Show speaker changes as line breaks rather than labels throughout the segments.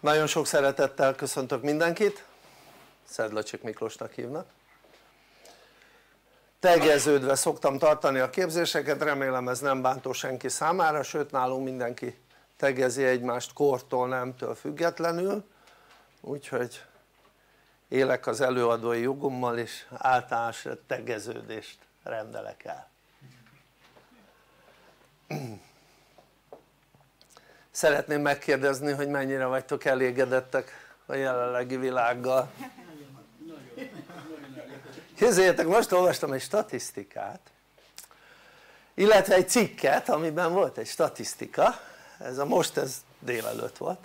Nagyon sok szeretettel köszöntök mindenkit, Szedlacsik Miklósnak hívnak. Tegeződve szoktam tartani a képzéseket, remélem ez nem bántó senki számára, sőt nálunk mindenki tegezi egymást kortól, nemtől függetlenül, úgyhogy élek az előadói jogommal és általános tegeződést rendelek el szeretném megkérdezni hogy mennyire vagytok elégedettek a jelenlegi világgal. Képzeljétek most olvastam egy statisztikát illetve egy cikket amiben volt egy statisztika ez a most ez délelőtt volt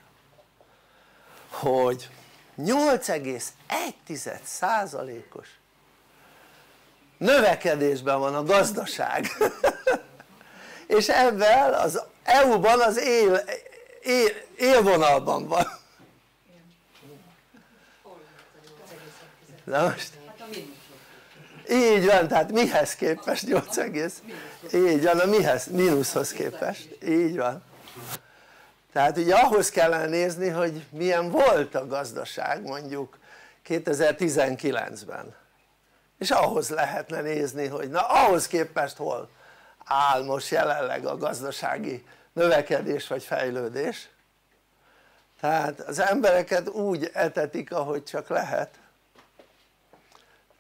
hogy 8,1 százalékos növekedésben van a gazdaság és ebben az EU-ban az él, él, élvonalban van. Na most. Így van, tehát mihez képest 8 egész? Így van, a mihez, mínuszhoz képest, így van. Tehát ugye ahhoz kellene nézni hogy milyen volt a gazdaság mondjuk 2019-ben és ahhoz lehetne nézni hogy na ahhoz képest hol áll most jelenleg a gazdasági növekedés vagy fejlődés. Tehát az embereket úgy etetik ahogy csak lehet.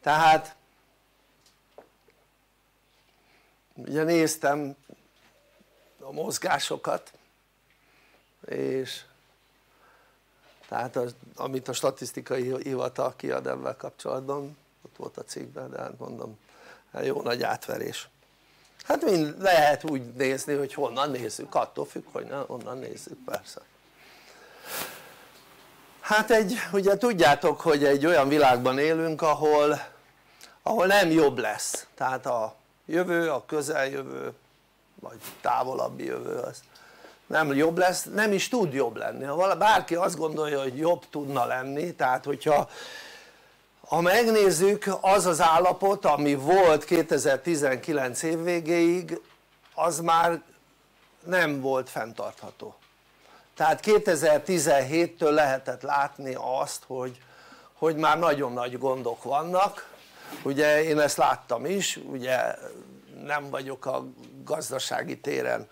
Tehát ugye néztem a mozgásokat és tehát az, amit a statisztikai hivatal kiad ebben kapcsolatban ott volt a cikkben de hát mondom jó nagy átverés hát mind lehet úgy nézni hogy honnan nézzük. Attól függ hogy ne, honnan nézzük persze. Hát egy ugye tudjátok hogy egy olyan világban élünk ahol ahol nem jobb lesz. Tehát a jövő a közeljövő vagy távolabbi jövő az nem jobb lesz, nem is tud jobb lenni, ha bárki azt gondolja hogy jobb tudna lenni, tehát hogyha ha megnézzük az az állapot ami volt 2019 év végéig az már nem volt fenntartható. Tehát 2017-től lehetett látni azt hogy, hogy már nagyon nagy gondok vannak. Ugye én ezt láttam is ugye nem vagyok a gazdasági téren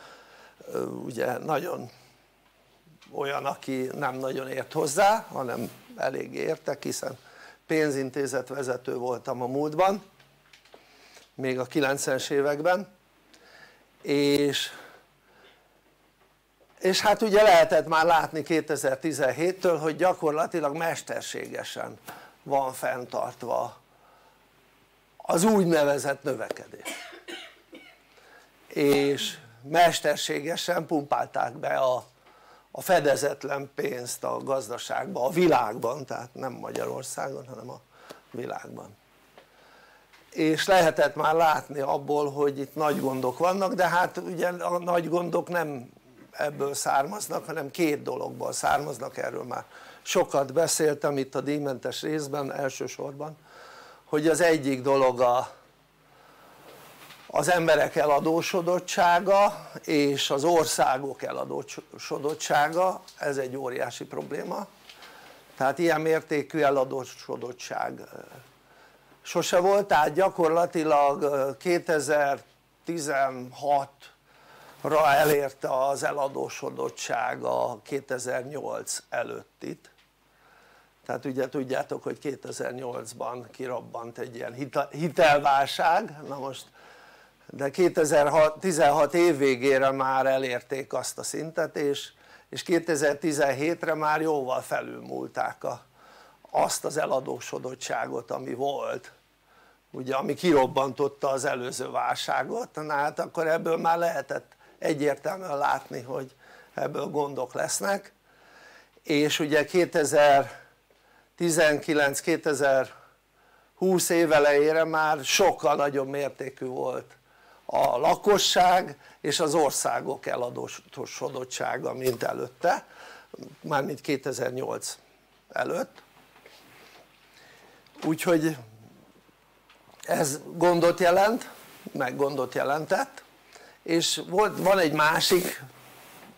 ugye nagyon olyan aki nem nagyon ért hozzá hanem elég értek hiszen pénzintézet vezető voltam a múltban még a 90-es években és és hát ugye lehetett már látni 2017-től hogy gyakorlatilag mesterségesen van fenntartva az úgynevezett növekedés. És mesterségesen pumpálták be a, a fedezetlen pénzt a gazdaságba, a világban, tehát nem Magyarországon hanem a világban. És lehetett már látni abból hogy itt nagy gondok vannak de hát ugye a nagy gondok nem ebből származnak hanem két dologból származnak. Erről már sokat beszéltem itt a díjmentes részben elsősorban hogy az egyik dolog a az emberek eladósodottsága és az országok eladósodottsága ez egy óriási probléma. Tehát ilyen mértékű eladósodottság sose volt. Tehát gyakorlatilag 2016-ra elérte az eladósodottság a 2008 előttit tehát ugye tudjátok hogy 2008-ban kirabbant egy ilyen hitelválság. Na most de 2016 év végére már elérték azt a szintet és, és 2017-re már jóval felülmúlták a, azt az eladósodottságot ami volt. Ugye ami kirobbantotta az előző válságot na hát akkor ebből már lehetett egyértelműen látni hogy ebből gondok lesznek. És ugye 2019-2020 év elejére már sokkal nagyobb mértékű volt a lakosság és az országok eladósodottsága mint előtte mármint 2008 előtt. Úgyhogy ez gondot jelent meg gondot jelentett és volt, van egy másik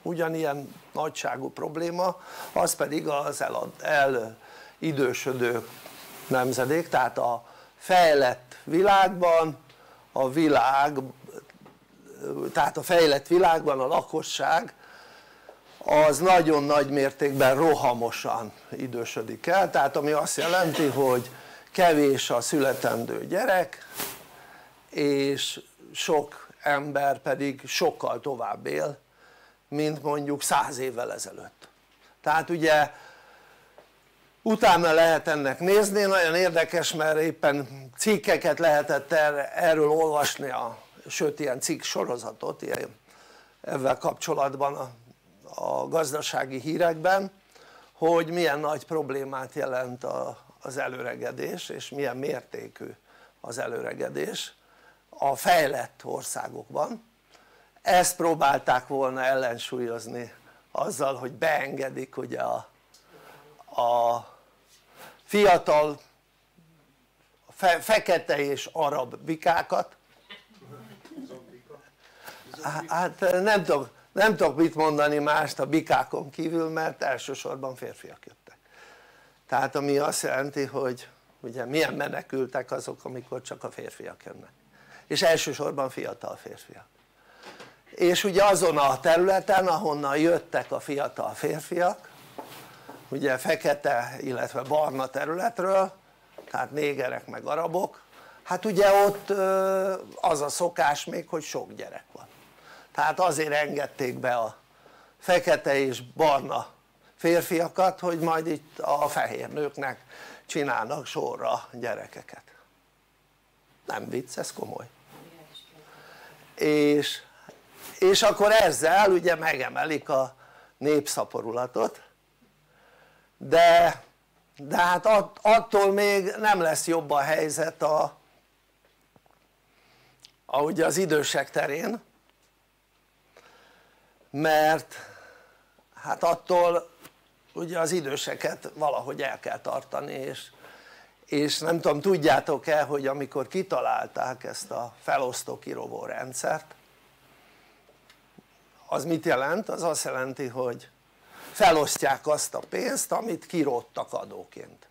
ugyanilyen nagyságú probléma az pedig az el, idősödő nemzedék tehát a fejlett világban a világ tehát a fejlett világban a lakosság az nagyon nagy mértékben rohamosan idősödik el. Tehát ami azt jelenti hogy kevés a születendő gyerek és sok ember pedig sokkal tovább él mint mondjuk száz évvel ezelőtt. Tehát ugye utána lehet ennek nézni, nagyon érdekes mert éppen cikkeket lehetett erről olvasni, a, sőt ilyen cikk sorozatot ilyen, ezzel kapcsolatban a, a gazdasági hírekben hogy milyen nagy problémát jelent a, az előregedés és milyen mértékű az előregedés a fejlett országokban. Ezt próbálták volna ellensúlyozni azzal hogy beengedik ugye a, a fiatal fe, fekete és arab bikákat hát nem tudok, nem tudok mit mondani mást a bikákon kívül mert elsősorban férfiak jöttek. Tehát ami azt jelenti hogy ugye milyen menekültek azok amikor csak a férfiak jönnek. És elsősorban fiatal férfiak. És ugye azon a területen ahonnan jöttek a fiatal férfiak ugye fekete illetve barna területről tehát négerek meg arabok hát ugye ott az a szokás még hogy sok gyerek van tehát azért engedték be a fekete és barna férfiakat hogy majd itt a fehér nőknek csinálnak sorra gyerekeket. Nem vicc ez komoly. És, és akkor ezzel ugye megemelik a népszaporulatot de, de hát attól még nem lesz jobb a helyzet a, a ugye az idősek terén mert hát attól ugye az időseket valahogy el kell tartani és, és nem tudom tudjátok-e hogy amikor kitalálták ezt a felosztó kirovó rendszert az mit jelent? az azt jelenti hogy felosztják azt a pénzt amit kiróttak adóként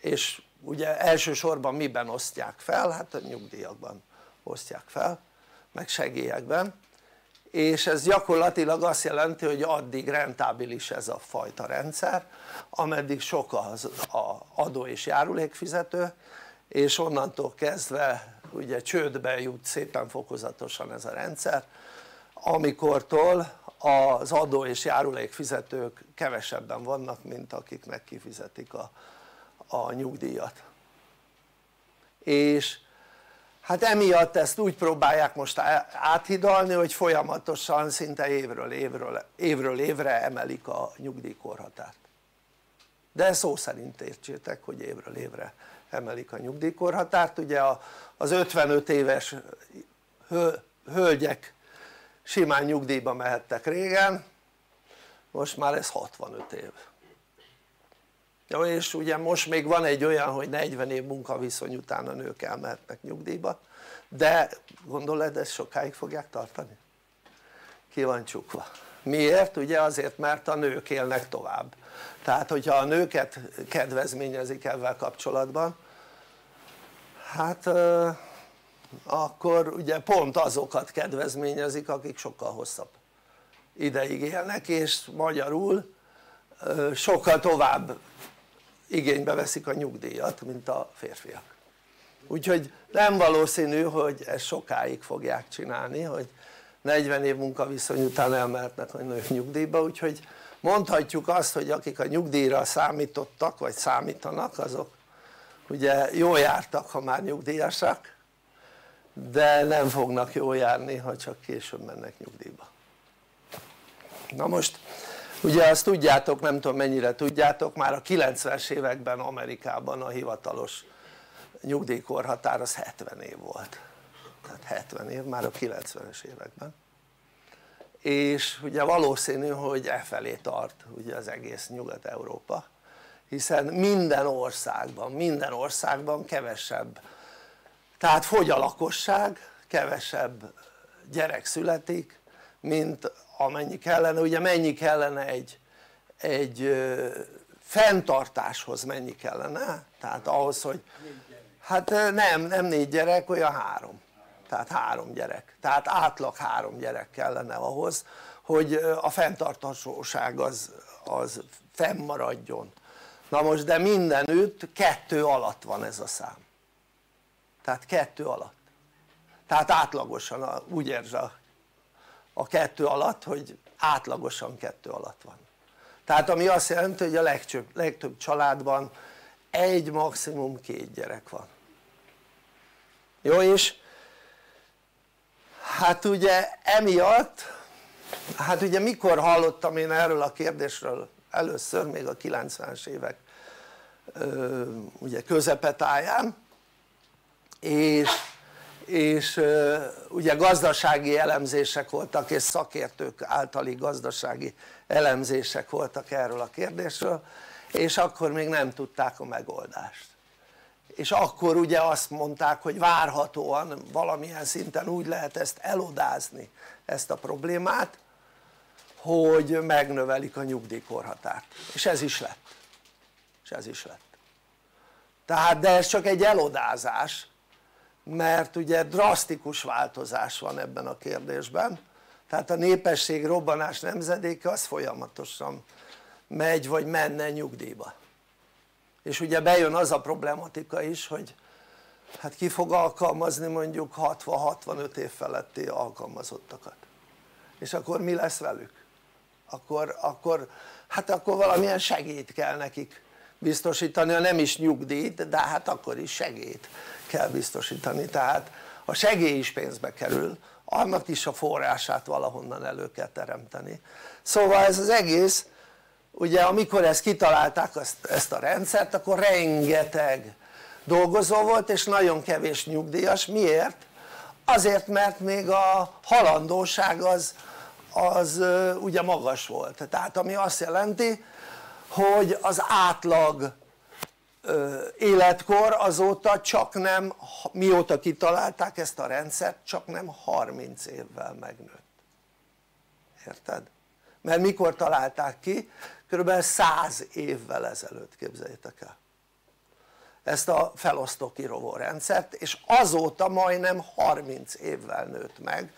és ugye elsősorban miben osztják fel? hát a nyugdíjakban osztják fel meg segélyekben és ez gyakorlatilag azt jelenti hogy addig rentábilis ez a fajta rendszer ameddig sok az adó és járulékfizető és onnantól kezdve ugye csődbe jut szépen fokozatosan ez a rendszer amikortól az adó és járulékfizetők kevesebben vannak mint akiknek kifizetik a, a nyugdíjat. És hát emiatt ezt úgy próbálják most áthidalni hogy folyamatosan szinte évről évről, évről évre emelik a nyugdíjkorhatárt. De szó szerint értsétek hogy évről évre emelik a nyugdíjkorhatárt. Ugye az 55 éves hölgyek simán nyugdíjba mehettek régen most már ez 65 év. Jó és ugye most még van egy olyan hogy 40 év munkaviszony után a nők elmehetnek nyugdíjba de gondolod ezt sokáig fogják tartani? ki van csukva miért? ugye azért mert a nők élnek tovább tehát hogyha a nőket kedvezményezik ezzel kapcsolatban hát akkor ugye pont azokat kedvezményezik akik sokkal hosszabb ideig élnek és magyarul sokkal tovább igénybe veszik a nyugdíjat mint a férfiak úgyhogy nem valószínű hogy ezt sokáig fogják csinálni hogy 40 év munkaviszony után elmehetnek a nők nyugdíjba. Úgyhogy mondhatjuk azt hogy akik a nyugdíjra számítottak vagy számítanak azok ugye jól jártak ha már nyugdíjasak de nem fognak jól járni ha csak később mennek nyugdíjba. Na most ugye azt tudjátok nem tudom mennyire tudjátok már a 90-es években Amerikában a hivatalos nyugdíjkorhatár az 70 év volt. Tehát 70 év már a 90-es években. És ugye valószínű hogy e felé tart ugye az egész Nyugat-Európa hiszen minden országban, minden országban kevesebb tehát fogy a lakosság, kevesebb gyerek születik mint amennyi kellene, ugye mennyi kellene egy, egy fenntartáshoz mennyi kellene, tehát ahhoz hogy hát nem, nem négy gyerek, olyan három. Tehát három gyerek, tehát átlag három gyerek kellene ahhoz hogy a fenntarthatóság az, az fennmaradjon. Na most de mindenütt kettő alatt van ez a szám. Tehát kettő alatt. Tehát átlagosan úgy érzi a, a kettő alatt hogy átlagosan kettő alatt van. Tehát ami azt jelenti hogy a legtöbb, legtöbb családban egy maximum két gyerek van jó és? Hát ugye emiatt hát ugye mikor hallottam én erről a kérdésről? Először még a 90-es évek ugye közepetáján. És, és ugye gazdasági elemzések voltak és szakértők általi gazdasági elemzések voltak erről a kérdésről és akkor még nem tudták a megoldást és akkor ugye azt mondták hogy várhatóan valamilyen szinten úgy lehet ezt elodázni ezt a problémát hogy megnövelik a nyugdíjkorhatárt. És ez is lett. És ez is lett. Tehát de ez csak egy elodázás mert ugye drasztikus változás van ebben a kérdésben. Tehát a népesség robbanás nemzedéke az folyamatosan megy vagy menne nyugdíjba és ugye bejön az a problematika is hogy hát ki fog alkalmazni mondjuk 60-65 év feletti alkalmazottakat. És akkor mi lesz velük? akkor, akkor hát akkor valamilyen segít kell nekik biztosítani, ha nem is nyugdíjt de hát akkor is segít kell biztosítani. Tehát a segély is pénzbe kerül annak is a forrását valahonnan elő kell teremteni. Szóval ez az egész ugye amikor ezt kitalálták ezt, a rendszert akkor rengeteg dolgozó volt és nagyon kevés nyugdíjas, miért? azért mert még a halandóság az, az ugye magas volt, tehát ami azt jelenti hogy az átlag életkor azóta csak nem, mióta kitalálták ezt a rendszert csak nem 30 évvel megnőtt érted? Mert mikor találták ki? kb. 100 évvel ezelőtt képzeljétek el ezt a felosztó kirovó rendszert és azóta majdnem 30 évvel nőtt meg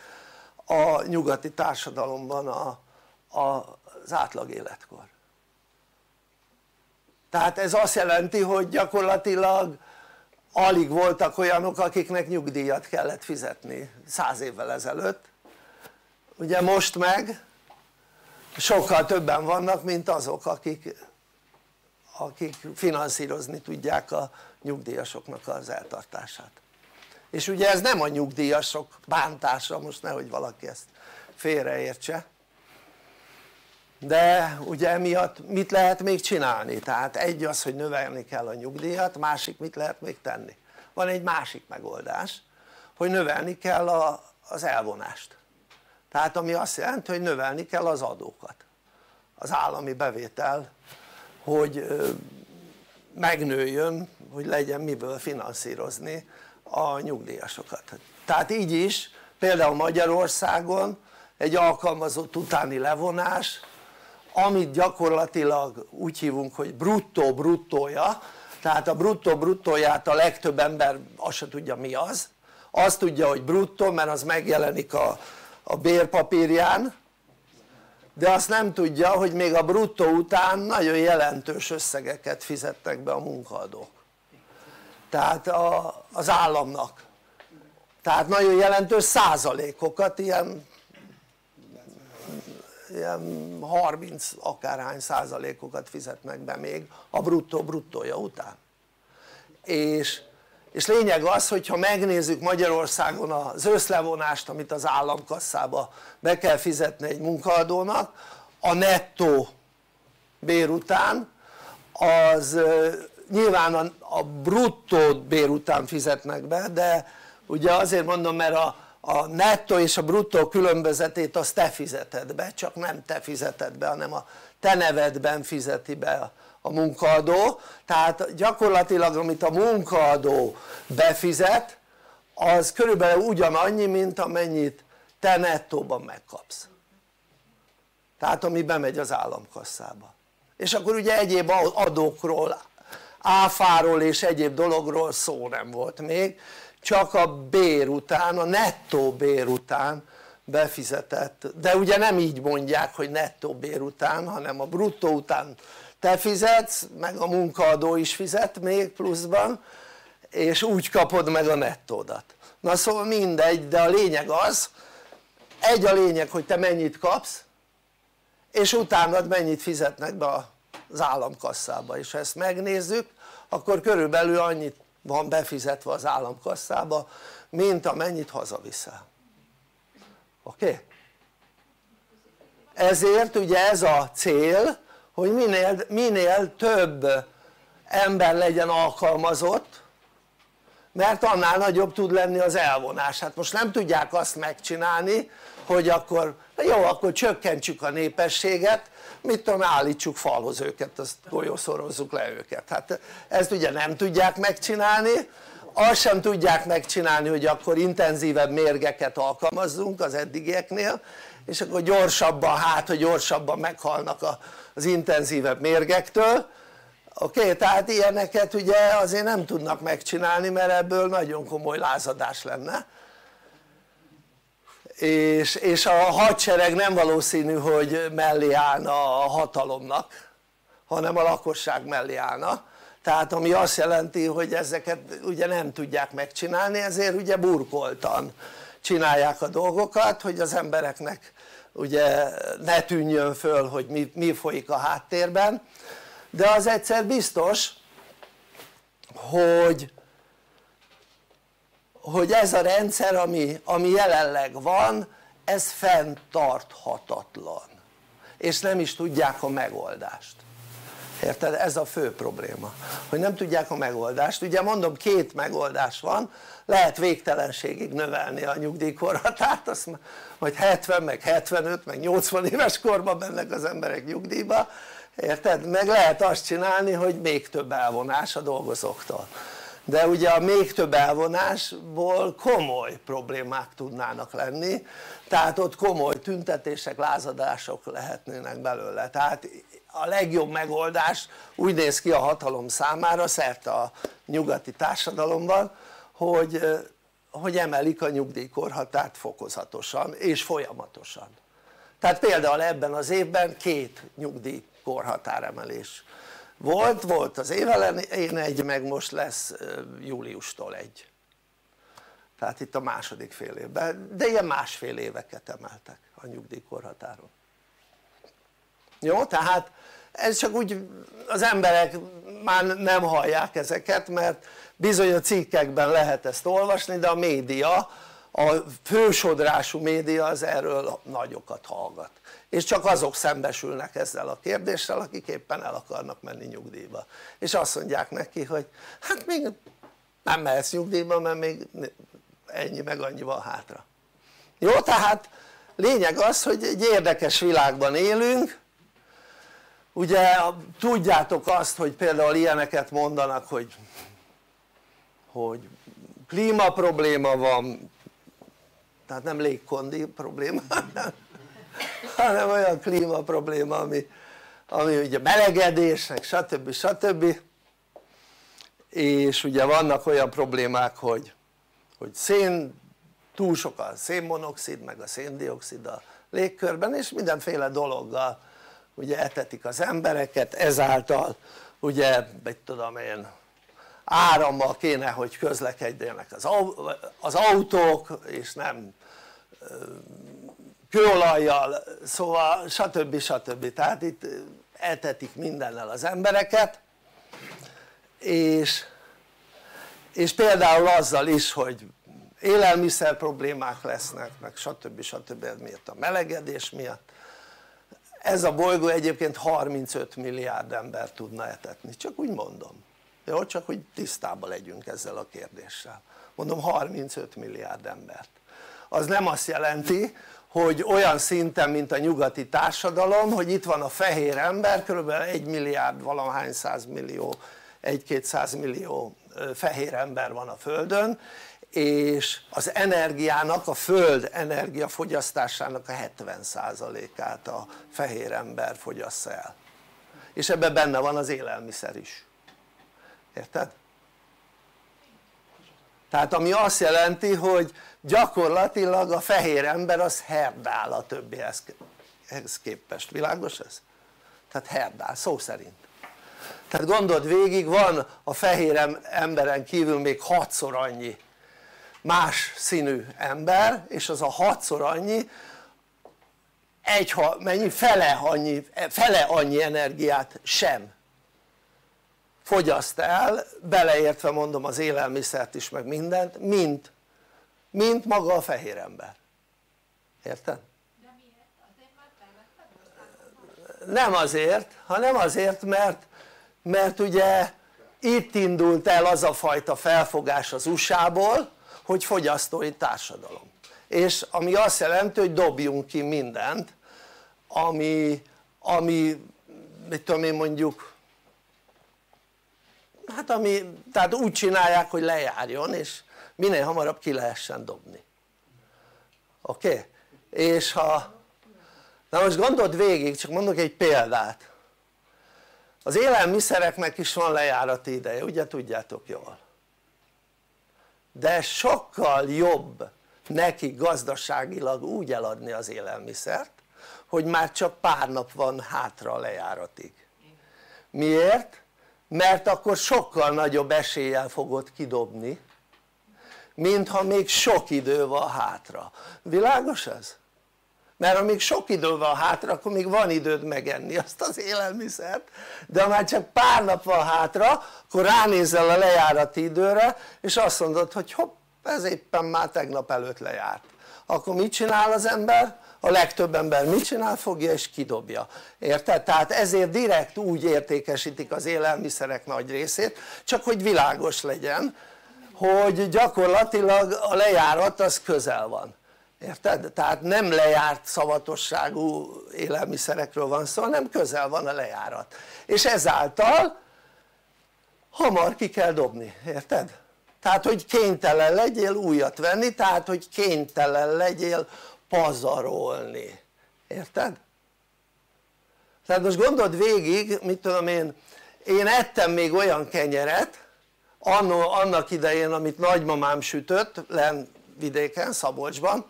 a nyugati társadalomban a, a, az átlag életkor tehát ez azt jelenti hogy gyakorlatilag alig voltak olyanok akiknek nyugdíjat kellett fizetni száz évvel ezelőtt ugye most meg sokkal többen vannak mint azok akik, akik finanszírozni tudják a nyugdíjasoknak az eltartását és ugye ez nem a nyugdíjasok bántása most nehogy valaki ezt félreértse de ugye emiatt mit lehet még csinálni? tehát egy az hogy növelni kell a nyugdíjat, másik mit lehet még tenni? van egy másik megoldás hogy növelni kell a, az elvonást tehát ami azt jelenti hogy növelni kell az adókat. Az állami bevétel hogy megnőjön hogy legyen miből finanszírozni a nyugdíjasokat. Tehát így is például Magyarországon egy alkalmazott utáni levonás amit gyakorlatilag úgy hívunk hogy bruttó bruttója tehát a bruttó bruttóját a legtöbb ember azt se tudja mi az. Azt tudja hogy bruttó mert az megjelenik a, a bérpapírján de azt nem tudja hogy még a bruttó után nagyon jelentős összegeket fizettek be a munkaadók tehát a, az államnak. Tehát nagyon jelentős százalékokat ilyen ilyen 30 akárhány százalékokat fizetnek be még a bruttó bruttója után. És, és lényeg az hogyha megnézzük Magyarországon az összlevonást amit az államkasszába be kell fizetni egy munkaadónak a nettó bér után az nyilván a, bruttó bér után fizetnek be de ugye azért mondom mert a a nettó és a bruttó különbözetét azt te fizeted be, csak nem te fizeted be, hanem a te nevedben fizeti be a, munkaadó, tehát gyakorlatilag amit a munkaadó befizet, az körülbelül ugyanannyi, mint amennyit te nettóban megkapsz. tehát ami bemegy az államkasszába. És akkor ugye egyéb adókról áfáról és egyéb dologról szó nem volt még csak a bér után, a nettó bér után befizetett, de ugye nem így mondják hogy nettó bér után hanem a bruttó után te fizetsz meg a munkaadó is fizet még pluszban és úgy kapod meg a nettódat na szóval mindegy de a lényeg az egy a lényeg hogy te mennyit kapsz és utánad mennyit fizetnek be az államkasszába és ha ezt megnézzük akkor körülbelül annyit van befizetve az államkasszába mint amennyit hazaviszel oké? Okay? ezért ugye ez a cél hogy minél, minél több ember legyen alkalmazott mert annál nagyobb tud lenni az elvonás. Hát most nem tudják azt megcsinálni hogy akkor jó akkor csökkentsük a népességet mit tudom állítsuk falhoz őket azt golyószorozzuk le őket. Hát ezt ugye nem tudják megcsinálni. Azt sem tudják megcsinálni hogy akkor intenzívebb mérgeket alkalmazzunk az eddigieknél és akkor gyorsabban hát hogy gyorsabban meghalnak az intenzívebb mérgektől oké? Okay? tehát ilyeneket ugye azért nem tudnak megcsinálni mert ebből nagyon komoly lázadás lenne és, és a hadsereg nem valószínű hogy mellé állna a hatalomnak hanem a lakosság mellé állna tehát ami azt jelenti hogy ezeket ugye nem tudják megcsinálni ezért ugye burkoltan csinálják a dolgokat hogy az embereknek ugye ne tűnjön föl hogy mi, mi folyik a háttérben. De az egyszer biztos hogy hogy ez a rendszer ami, ami jelenleg van ez fenntarthatatlan. És nem is tudják a megoldást érted? ez a fő probléma hogy nem tudják a megoldást. Ugye mondom két megoldás van. Lehet végtelenségig növelni a nyugdíjkorhatárt azt majd 70 meg 75 meg 80 éves korban mennek az emberek nyugdíjba. Érted? meg lehet azt csinálni hogy még több elvonás a dolgozóktól. De ugye a még több elvonásból komoly problémák tudnának lenni. Tehát ott komoly tüntetések, lázadások lehetnének belőle. Tehát a legjobb megoldás úgy néz ki a hatalom számára szerte a nyugati társadalomban hogy, hogy emelik a nyugdíjkorhatárt fokozatosan és folyamatosan. Tehát például ebben az évben két nyugdíjkorhatáremelés volt, volt az év elején egy meg most lesz júliustól egy. Tehát itt a második fél évben, de ilyen másfél éveket emeltek a nyugdíjkorhatáron jó? tehát ez csak úgy az emberek már nem hallják ezeket mert bizony a cikkekben lehet ezt olvasni de a média a fősodrású média az erről nagyokat hallgat és csak azok szembesülnek ezzel a kérdéssel akik éppen el akarnak menni nyugdíjba és azt mondják neki hogy hát még nem mehetsz nyugdíjba mert még ennyi meg annyi van hátra jó tehát lényeg az hogy egy érdekes világban élünk ugye tudjátok azt hogy például ilyeneket mondanak hogy hogy klíma probléma van tehát nem légkondi probléma hanem olyan klíma probléma ami, ami ugye melegedésnek stb. stb. és ugye vannak olyan problémák hogy, hogy szén túl sok a szénmonoxid meg a széndiokszid a légkörben és mindenféle dologgal ugye etetik az embereket ezáltal ugye mit tudom én árammal kéne hogy közlekedjenek az, autók és nem kőolajjal szóval stb. stb. tehát itt etetik mindennel az embereket és, és például azzal is hogy élelmiszer problémák lesznek meg stb. stb. miatt a melegedés miatt ez a bolygó egyébként 35 milliárd ember tudna etetni, csak úgy mondom jó? csak hogy tisztában legyünk ezzel a kérdéssel mondom 35 milliárd embert az nem azt jelenti hogy olyan szinten mint a nyugati társadalom hogy itt van a fehér ember kb. 1 milliárd valahány millió 1-200 millió fehér ember van a földön és az energiának, a föld energiafogyasztásának a 70%-át a fehér ember fogyassza el és ebben benne van az élelmiszer is érted? tehát ami azt jelenti hogy gyakorlatilag a fehér ember az herdál a többihez képest, világos ez? tehát herdál, szó szerint tehát gondold végig van a fehér emberen kívül még hatszor annyi más színű ember és az a hatszor annyi egy, mennyi fele annyi, fele annyi energiát sem fogyaszt el beleértve mondom az élelmiszert is meg mindent mint, mint maga a fehér ember érted? nem azért hanem azért mert mert ugye itt indult el az a fajta felfogás az USA-ból hogy fogyasztói társadalom és ami azt jelenti hogy dobjunk ki mindent ami, ami mit tudom én mondjuk hát ami, tehát úgy csinálják hogy lejárjon és minél hamarabb ki lehessen dobni oké? Okay? és ha na most gondold végig, csak mondok egy példát az élelmiszereknek is van lejárati ideje, ugye tudjátok jól de sokkal jobb neki gazdaságilag úgy eladni az élelmiszert hogy már csak pár nap van hátra a lejáratig miért? mert akkor sokkal nagyobb eséllyel fogod kidobni mint ha még sok idő van hátra, világos ez? Mert ha még sok idő van hátra akkor még van időd megenni azt az élelmiszert de ha már csak pár nap van hátra akkor ránézel a lejárati időre és azt mondod hogy hopp ez éppen már tegnap előtt lejárt akkor mit csinál az ember? a legtöbb ember mit csinál? fogja és kidobja, érted? tehát ezért direkt úgy értékesítik az élelmiszerek nagy részét csak hogy világos legyen hogy gyakorlatilag a lejárat az közel van érted? tehát nem lejárt szavatosságú élelmiszerekről van szó hanem közel van a lejárat és ezáltal hamar ki kell dobni, érted? tehát hogy kénytelen legyél újat venni tehát hogy kénytelen legyél pazarolni, érted? tehát most gondold végig, mit tudom én, én ettem még olyan kenyeret annak idején amit nagymamám sütött len vidéken, Szabolcsban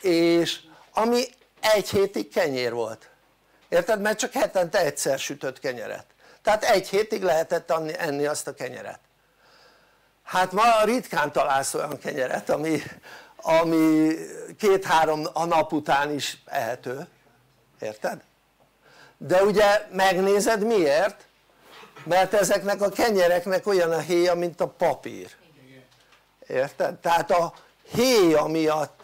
és ami egy hétig kenyér volt érted? mert csak hetente egyszer sütött kenyeret tehát egy hétig lehetett enni azt a kenyeret hát ma ritkán találsz olyan kenyeret ami, ami két-három a nap után is ehető érted? de ugye megnézed miért? mert ezeknek a kenyereknek olyan a héja mint a papír érted? tehát a héja miatt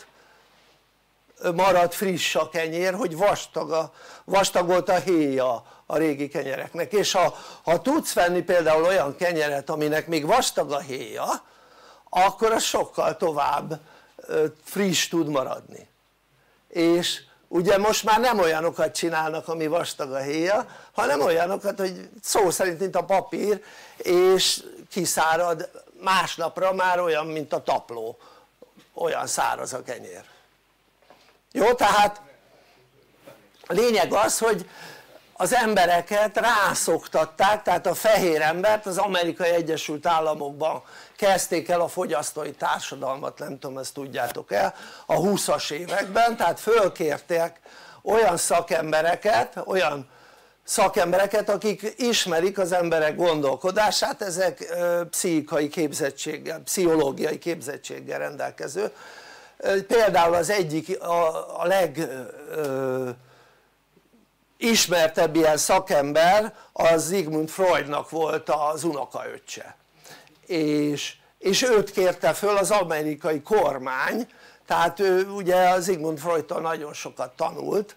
marad friss a kenyér hogy vastag a, vastag volt a héja a régi kenyereknek. És ha, ha tudsz venni például olyan kenyeret aminek még vastag a héja akkor az sokkal tovább friss tud maradni. És ugye most már nem olyanokat csinálnak ami vastag a héja hanem olyanokat hogy szó szerint mint a papír és kiszárad másnapra már olyan mint a tapló. Olyan száraz a kenyér jó tehát a lényeg az hogy az embereket rászoktatták tehát a fehér embert az amerikai egyesült államokban kezdték el a fogyasztói társadalmat nem tudom ezt tudjátok el a 20-as években tehát fölkérték olyan szakembereket olyan szakembereket akik ismerik az emberek gondolkodását ezek pszichikai képzettséggel, pszichológiai képzettséggel rendelkező például az egyik a, a leg ismertebb ilyen szakember az Sigmund Freudnak volt az unokaöccse és, és őt kérte föl az amerikai kormány tehát ő ugye Sigmund Freudtól nagyon sokat tanult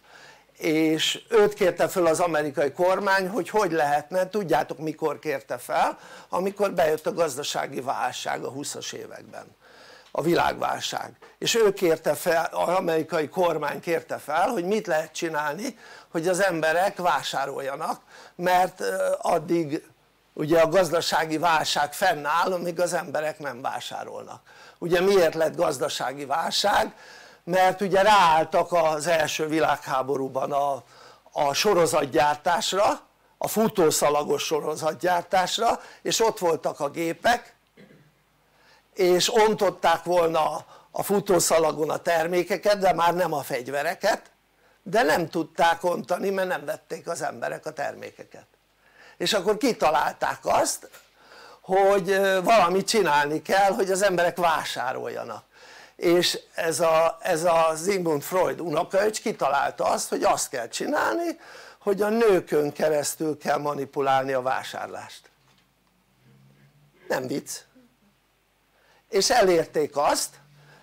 és őt kérte föl az amerikai kormány hogy hogy lehetne, tudjátok mikor kérte fel? amikor bejött a gazdasági válság a 20-as években a világválság és ő kérte fel, az amerikai kormány kérte fel hogy mit lehet csinálni hogy az emberek vásároljanak mert addig ugye a gazdasági válság fennáll amíg az emberek nem vásárolnak ugye miért lett gazdasági válság? mert ugye ráálltak az első világháborúban a, a sorozatgyártásra a futószalagos sorozatgyártásra és ott voltak a gépek és ontották volna a futószalagon a termékeket de már nem a fegyvereket de nem tudták ontani mert nem vették az emberek a termékeket. És akkor kitalálták azt hogy valamit csinálni kell hogy az emberek vásároljanak. És ez a, ez a Sigmund Freud unokaöcs kitalálta azt hogy azt kell csinálni hogy a nőkön keresztül kell manipulálni a vásárlást. Nem vicc és elérték azt.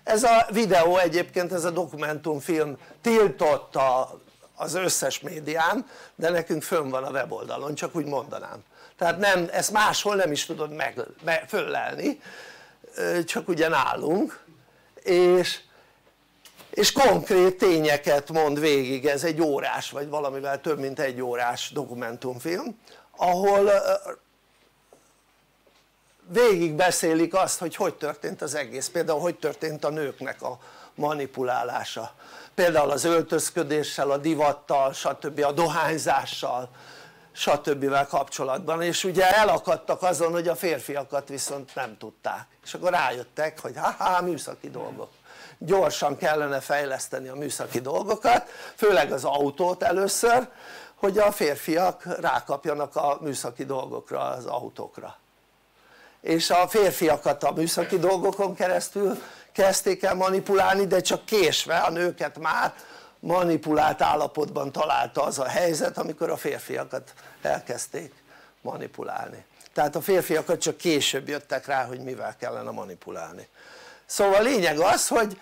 Ez a videó egyébként ez a dokumentumfilm tiltotta az összes médián de nekünk fönn van a weboldalon csak úgy mondanám. Tehát nem, ezt máshol nem is tudod meg, meg föllelni csak ugye nálunk. És, és konkrét tényeket mond végig. Ez egy órás vagy valamivel több mint egy órás dokumentumfilm ahol végig beszélik azt hogy hogy történt az egész. Például hogy történt a nőknek a manipulálása. Például az öltözködéssel, a divattal stb. a dohányzással stb. kapcsolatban. És ugye elakadtak azon hogy a férfiakat viszont nem tudták. És akkor rájöttek hogy ha műszaki dolgok. Gyorsan kellene fejleszteni a műszaki dolgokat főleg az autót először hogy a férfiak rákapjanak a műszaki dolgokra az autókra és a férfiakat a műszaki dolgokon keresztül kezdték el manipulálni de csak késve a nőket már manipulált állapotban találta az a helyzet amikor a férfiakat elkezdték manipulálni. Tehát a férfiakat csak később jöttek rá hogy mivel kellene manipulálni. Szóval a lényeg az hogy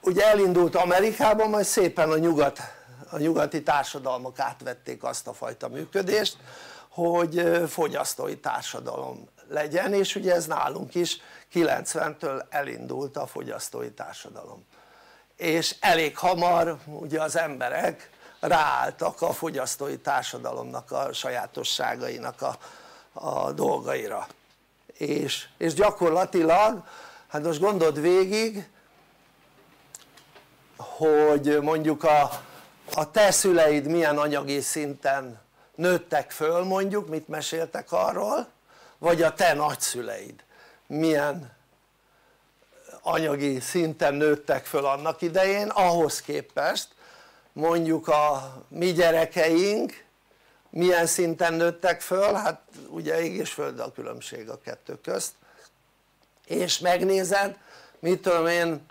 ugye elindult Amerikában majd szépen a, nyugat, a nyugati társadalmak átvették azt a fajta működést hogy fogyasztói társadalom legyen és ugye ez nálunk is 90-től elindult a fogyasztói társadalom. És elég hamar ugye az emberek ráálltak a fogyasztói társadalomnak a sajátosságainak a, a dolgaira. És, és gyakorlatilag hát most gondold végig hogy mondjuk a, a te szüleid milyen anyagi szinten nőttek föl mondjuk, mit meséltek arról vagy a te nagyszüleid? Milyen anyagi szinten nőttek föl annak idején? Ahhoz képest mondjuk a mi gyerekeink milyen szinten nőttek föl? Hát ugye ég és föld a különbség a kettő közt. És megnézed mit tudom én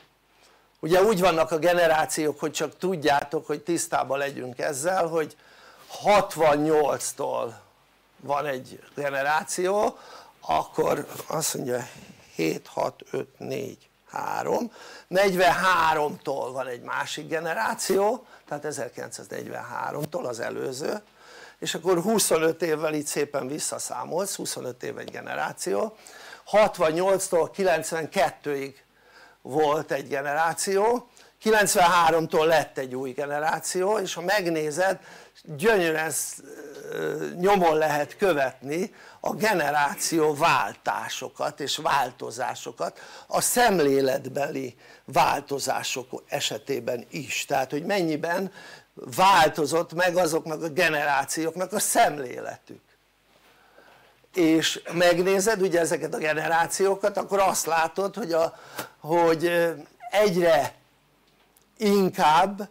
ugye úgy vannak a generációk hogy csak tudjátok hogy tisztában legyünk ezzel hogy 68-tól van egy generáció akkor azt mondja 7, 6, 5, 4, 3 43-tól van egy másik generáció tehát 1943-tól az előző. És akkor 25 évvel itt szépen visszaszámolsz 25 év egy generáció. 68-tól 92-ig volt egy generáció. 93-tól lett egy új generáció és ha megnézed gyönyörűen nyomon lehet követni a generáció váltásokat és változásokat a szemléletbeli változások esetében is. Tehát hogy mennyiben változott meg azoknak a generációknak a szemléletük. És megnézed ugye ezeket a generációkat akkor azt látod hogy, a, hogy egyre inkább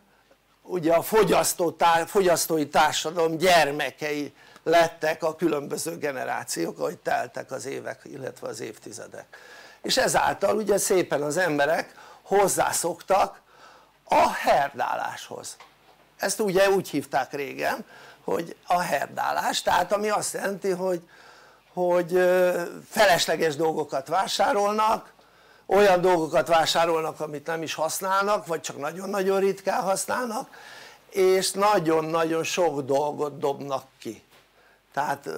ugye a fogyasztó, fogyasztói társadalom gyermekei lettek a különböző generációk ahogy teltek az évek illetve az évtizedek. És ezáltal ugye szépen az emberek hozzászoktak a herdáláshoz. Ezt ugye úgy hívták régen hogy a herdálás tehát ami azt jelenti hogy, hogy felesleges dolgokat vásárolnak olyan dolgokat vásárolnak amit nem is használnak vagy csak nagyon-nagyon ritkán használnak és nagyon-nagyon sok dolgot dobnak ki. Tehát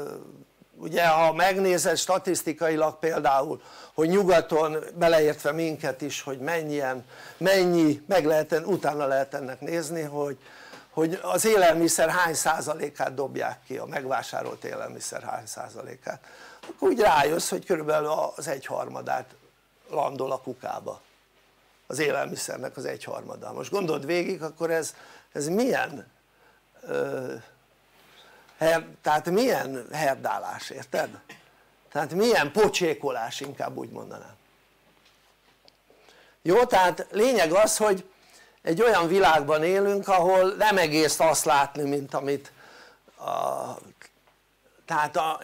ugye ha megnézed statisztikailag például hogy nyugaton beleértve minket is hogy mennyien, mennyi meg lehet, utána lehet ennek nézni hogy, hogy az élelmiszer hány százalékát dobják ki, a megvásárolt élelmiszer hány százalékát. Akkor úgy rájössz hogy körülbelül az egyharmadát landol a kukába. Az élelmiszernek az egyharmada. Most gondold végig akkor ez, ez milyen ö, her, tehát milyen herdálás érted? tehát milyen pocsékolás inkább úgy mondanám. Jó tehát lényeg az hogy egy olyan világban élünk ahol nem egész azt látni mint amit a, tehát a,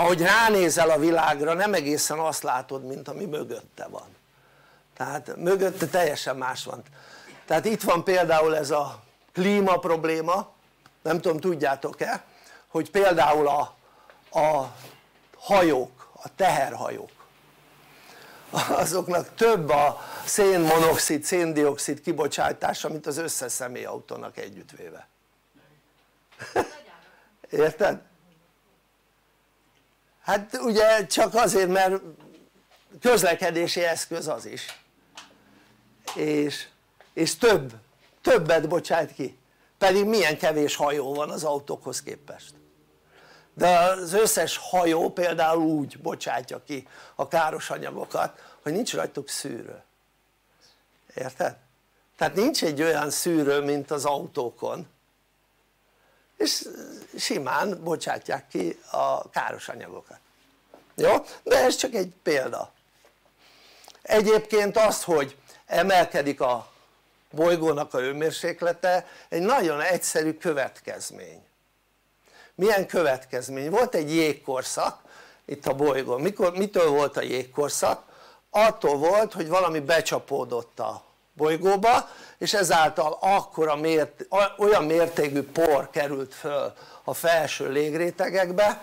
ahogy ránézel a világra nem egészen azt látod mint ami mögötte van. Tehát mögötte teljesen más van. Tehát itt van például ez a klíma probléma. Nem tudom tudjátok-e hogy például a, a hajók, a teherhajók azoknak több a szénmonoxid, széndiokszid kibocsátása mint az összes személyautónak együttvéve. Érted? Hát ugye csak azért mert közlekedési eszköz az is. És, és több, többet bocsájt ki. Pedig milyen kevés hajó van az autókhoz képest. De az összes hajó például úgy bocsátja ki a káros anyagokat hogy nincs rajtuk szűrő. Érted? tehát nincs egy olyan szűrő mint az autókon és simán bocsátják ki a káros anyagokat jó? de ez csak egy példa egyébként az hogy emelkedik a bolygónak a hőmérséklete egy nagyon egyszerű következmény milyen következmény? volt egy jégkorszak itt a bolygón, Mikor, mitől volt a jégkorszak? attól volt hogy valami becsapódott a bolygóba és ezáltal akkora mért, olyan mértékű por került föl a felső légrétegekbe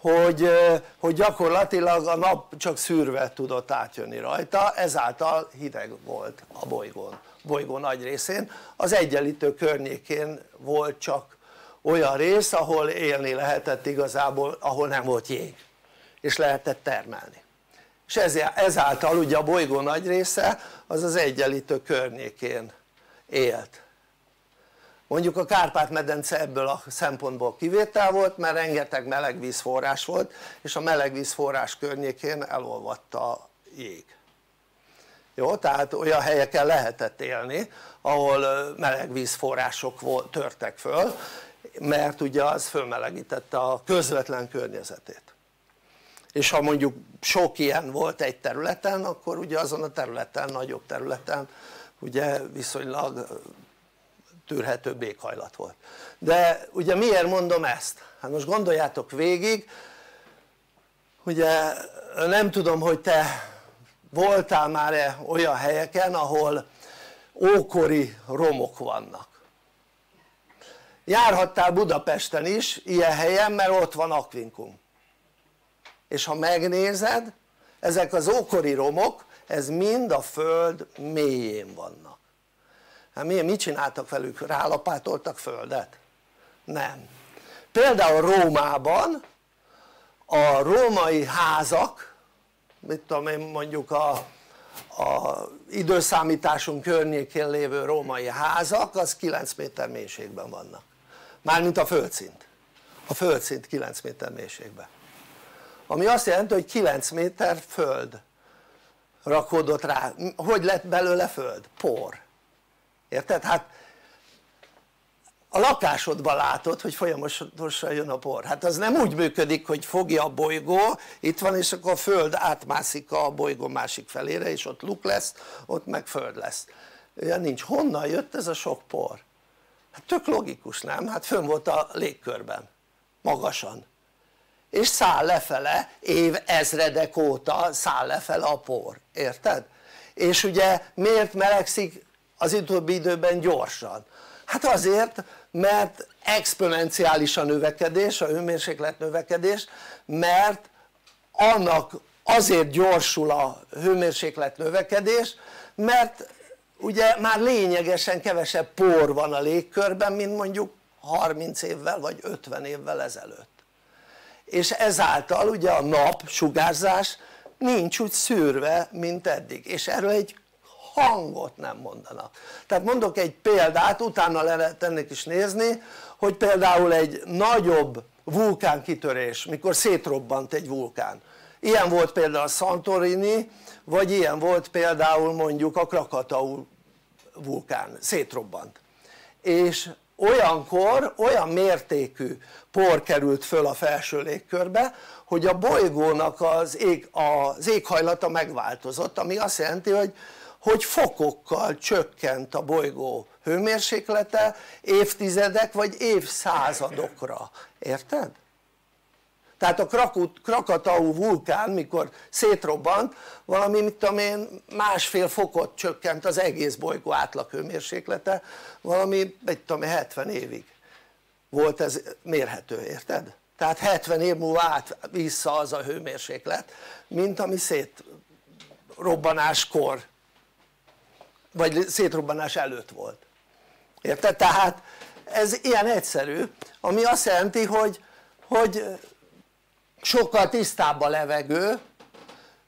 hogy, hogy gyakorlatilag a nap csak szűrve tudott átjönni rajta ezáltal hideg volt a bolygón, bolygó nagy részén. Az egyenlítő környékén volt csak olyan rész ahol élni lehetett igazából ahol nem volt jég és lehetett termelni és ezáltal ugye a bolygó nagy része az az egyenlítő környékén élt mondjuk a Kárpát-medence ebből a szempontból kivétel volt mert rengeteg melegvízforrás volt és a melegvízforrás környékén elolvadt a jég jó? tehát olyan helyeken lehetett élni ahol melegvízforrások törtek föl mert ugye az fölmelegítette a közvetlen környezetét és ha mondjuk sok ilyen volt egy területen akkor ugye azon a területen, nagyobb területen ugye viszonylag tűrhetőbb éghajlat volt. De ugye miért mondom ezt? hát most gondoljátok végig ugye nem tudom hogy te voltál már-e olyan helyeken ahol ókori romok vannak. Járhattál Budapesten is ilyen helyen mert ott van Akvinkum és ha megnézed ezek az ókori romok ez mind a föld mélyén vannak. Hát mit csináltak velük? rálapátoltak földet? nem. Például Rómában a római házak mit tudom én mondjuk a, a időszámításunk környékén lévő római házak az 9 méter mélységben vannak. Mármint a földszint. A földszint 9 méter mélységben ami azt jelenti hogy 9 méter föld rakódott rá, hogy lett belőle föld? por érted? hát a lakásodban látod hogy folyamatosan jön a por, hát az nem úgy működik hogy fogja a bolygó, itt van és akkor a föld átmászik a bolygó másik felére és ott luk lesz, ott meg föld lesz olyan nincs, honnan jött ez a sok por? hát tök logikus nem? hát fönn volt a légkörben magasan és száll lefele év ezredek óta száll lefele a por, érted? és ugye miért melegszik az utóbbi időben gyorsan? hát azért mert exponenciális a növekedés, a hőmérséklet növekedés mert annak azért gyorsul a hőmérséklet növekedés mert ugye már lényegesen kevesebb por van a légkörben mint mondjuk 30 évvel vagy 50 évvel ezelőtt és ezáltal ugye a nap sugárzás nincs úgy szűrve mint eddig. És erről egy hangot nem mondanak tehát mondok egy példát utána lehet ennek is nézni hogy például egy nagyobb vulkánkitörés mikor szétrobbant egy vulkán. Ilyen volt például a Santorini vagy ilyen volt például mondjuk a Krakatau vulkán szétrobbant. És olyankor olyan mértékű por került föl a felső légkörbe hogy a bolygónak az, ég, az éghajlata megváltozott ami azt jelenti hogy, hogy fokokkal csökkent a bolygó hőmérséklete évtizedek vagy évszázadokra, érted? Tehát a Krakatau vulkán mikor szétrobbant valami mit tudom én másfél fokot csökkent az egész bolygó átlag hőmérséklete valami mit tudom én 70 évig volt ez mérhető érted? tehát 70 év múlva át vissza az a hőmérséklet mint ami szétrobbanáskor vagy szétrobbanás előtt volt érted? tehát ez ilyen egyszerű ami azt jelenti hogy, hogy sokkal tisztább a levegő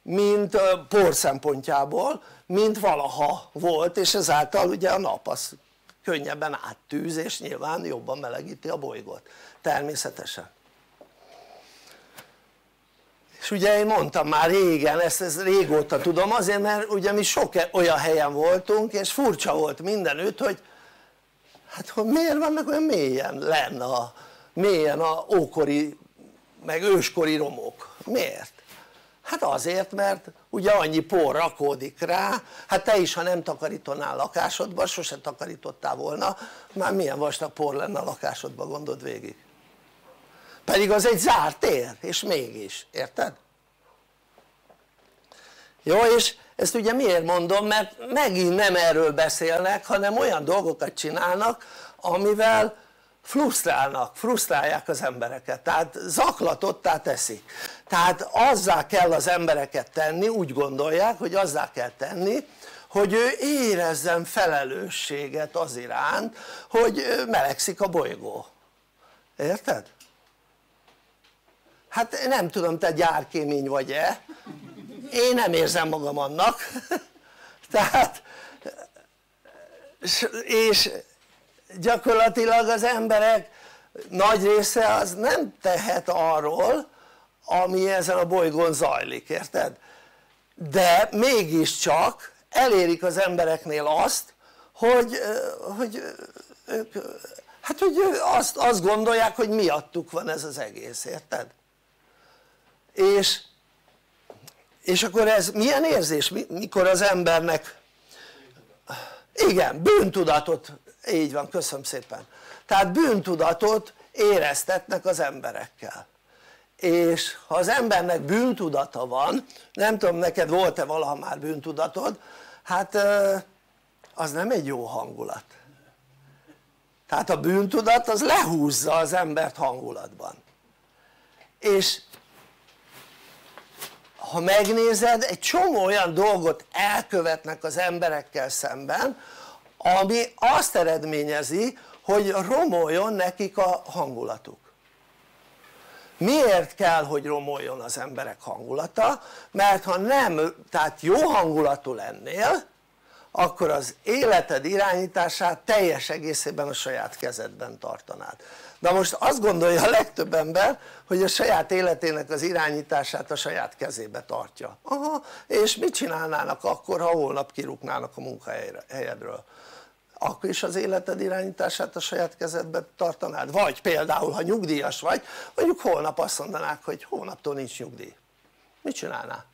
mint por szempontjából mint valaha volt és ezáltal ugye a nap az könnyebben áttűz és nyilván jobban melegíti a bolygót természetesen. És ugye én mondtam már régen, ezt, ezt régóta tudom azért mert ugye mi sok olyan helyen voltunk és furcsa volt mindenütt hogy hát hogy miért vannak olyan mélyen lenne a, mélyen a ókori meg őskori romok, miért? hát azért mert ugye annyi por rakódik rá. Hát te is ha nem takarítanál lakásodba sose takarítottál volna. Már milyen vastag por lenne a lakásodba gondold végig. Pedig az egy zárt tér és mégis, érted? jó és ezt ugye miért mondom? Mert megint nem erről beszélnek hanem olyan dolgokat csinálnak amivel frusztrálnak, frusztrálják az embereket, tehát zaklatottá teszik. Tehát azzá kell az embereket tenni, úgy gondolják hogy azzá kell tenni hogy ő érezzen felelősséget az iránt hogy melegszik a bolygó, érted? hát nem tudom te gyárkémény vagy-e. Én nem érzem magam annak. Tehát és gyakorlatilag az emberek nagy része az nem tehet arról ami ezen a bolygón zajlik, érted? de mégiscsak elérik az embereknél azt hogy, hogy ők hát hogy azt, azt gondolják hogy miattuk van ez az egész, érted? és, és akkor ez milyen érzés? mikor az embernek igen bűntudatot így van köszönöm szépen. Tehát bűntudatot éreztetnek az emberekkel. És ha az embernek bűntudata van nem tudom neked volt-e valaha már bűntudatod hát az nem egy jó hangulat. Tehát a bűntudat az lehúzza az embert hangulatban. És ha megnézed egy csomó olyan dolgot elkövetnek az emberekkel szemben ami azt eredményezi hogy romoljon nekik a hangulatuk miért kell hogy romoljon az emberek hangulata? mert ha nem, tehát jó hangulatú lennél akkor az életed irányítását teljes egészében a saját kezedben tartanád. Na most azt gondolja a legtöbb ember hogy a saját életének az irányítását a saját kezébe tartja. Aha és mit csinálnának akkor ha holnap kirúgnának a munkahelyedről? Akkor is az életed irányítását a saját kezedbe tartanád? Vagy például ha nyugdíjas vagy mondjuk holnap azt mondanák hogy hónaptól nincs nyugdíj. Mit csinálnál?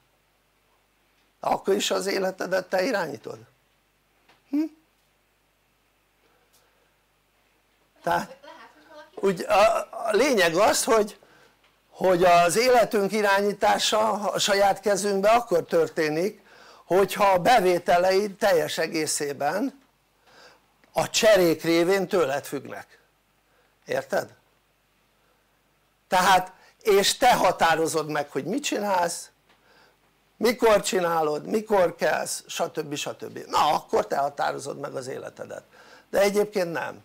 akkor is az életedet te irányítod? Hm? tehát úgy a, a lényeg az hogy hogy az életünk irányítása a saját kezünkbe akkor történik hogyha a bevételeid teljes egészében a cserék révén tőled függnek érted? tehát és te határozod meg hogy mit csinálsz mikor csinálod, mikor kelsz stb. stb. na akkor te határozod meg az életedet de egyébként nem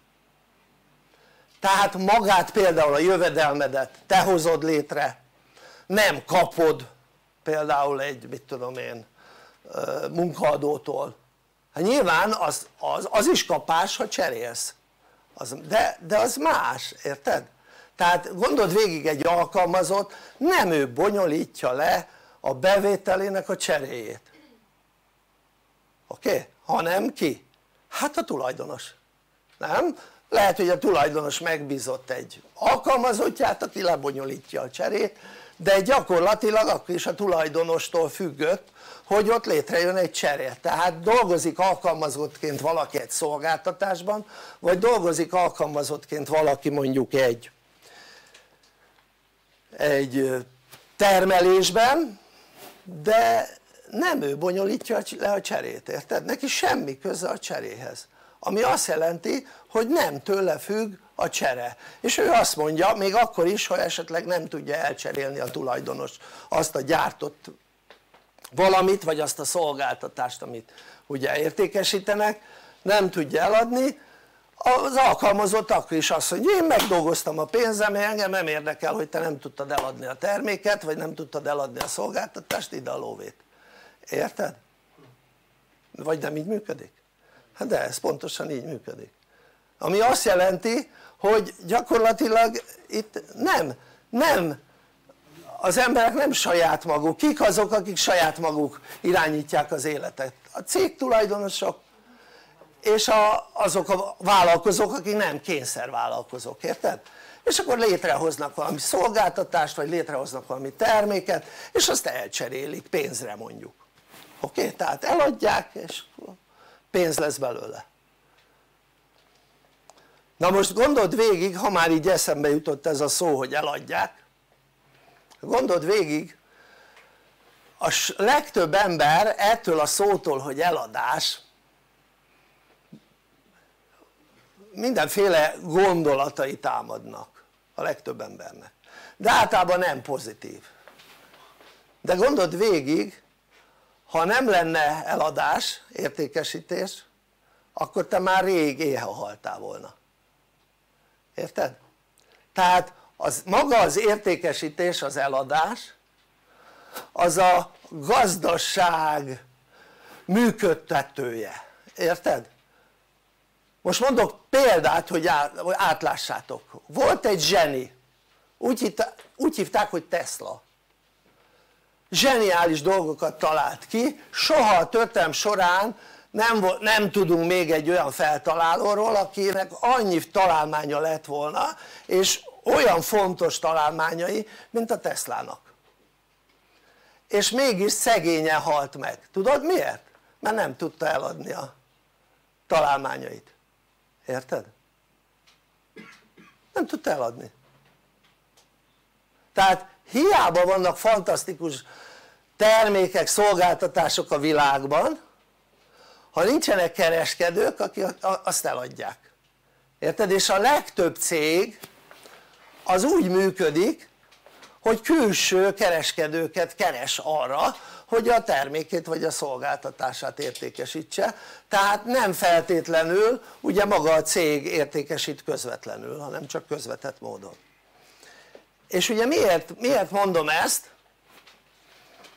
tehát magát például a jövedelmedet te hozod létre nem kapod például egy mit tudom én munkaadótól hát nyilván az, az, az is kapás ha cserélsz az, de, de az más, érted? tehát gondold végig egy alkalmazott nem ő bonyolítja le a bevételének a cseréjét oké? Okay? hanem ki? hát a tulajdonos nem? lehet hogy a tulajdonos megbízott egy alkalmazottját aki lebonyolítja a cserét de gyakorlatilag akkor is a tulajdonostól függött hogy ott létrejön egy csere tehát dolgozik alkalmazottként valaki egy szolgáltatásban vagy dolgozik alkalmazottként valaki mondjuk egy egy termelésben de nem ő bonyolítja le a cserét, érted? neki semmi köze a cseréhez ami azt jelenti hogy nem tőle függ a csere és ő azt mondja még akkor is ha esetleg nem tudja elcserélni a tulajdonos azt a gyártott valamit vagy azt a szolgáltatást amit ugye értékesítenek nem tudja eladni az alkalmazott akkor is azt mondja én megdolgoztam a pénzem engem nem érdekel hogy te nem tudtad eladni a terméket vagy nem tudtad eladni a szolgáltatást ide a lóvét érted? vagy nem így működik? hát de ez pontosan így működik ami azt jelenti hogy gyakorlatilag itt nem, nem az emberek nem saját maguk, kik azok akik saját maguk irányítják az életet? a cég tulajdonosok és a, azok a vállalkozók akik nem kényszervállalkozók, érted? és akkor létrehoznak valami szolgáltatást vagy létrehoznak valami terméket és azt elcserélik pénzre mondjuk oké? Okay? tehát eladják és pénz lesz belőle na most gondold végig ha már így eszembe jutott ez a szó hogy eladják gondold végig a legtöbb ember ettől a szótól hogy eladás mindenféle gondolatai támadnak a legtöbb embernek de általában nem pozitív de gondold végig ha nem lenne eladás, értékesítés akkor te már rég éhe haltál volna érted? tehát az, maga az értékesítés, az eladás az a gazdaság működtetője, érted? Most mondok példát hogy átlássátok. Volt egy zseni. Úgy, hitta, úgy hívták hogy Tesla. Zseniális dolgokat talált ki. Soha a történelem során nem, nem tudunk még egy olyan feltalálóról akinek annyi találmánya lett volna és olyan fontos találmányai mint a Teslának. És mégis szegényen halt meg, tudod miért? mert nem tudta eladni a találmányait, érted? nem tudta eladni tehát hiába vannak fantasztikus termékek, szolgáltatások a világban ha nincsenek kereskedők akik azt eladják érted? és a legtöbb cég az úgy működik hogy külső kereskedőket keres arra hogy a termékét vagy a szolgáltatását értékesítse tehát nem feltétlenül ugye maga a cég értékesít közvetlenül hanem csak közvetett módon és ugye miért, miért mondom ezt?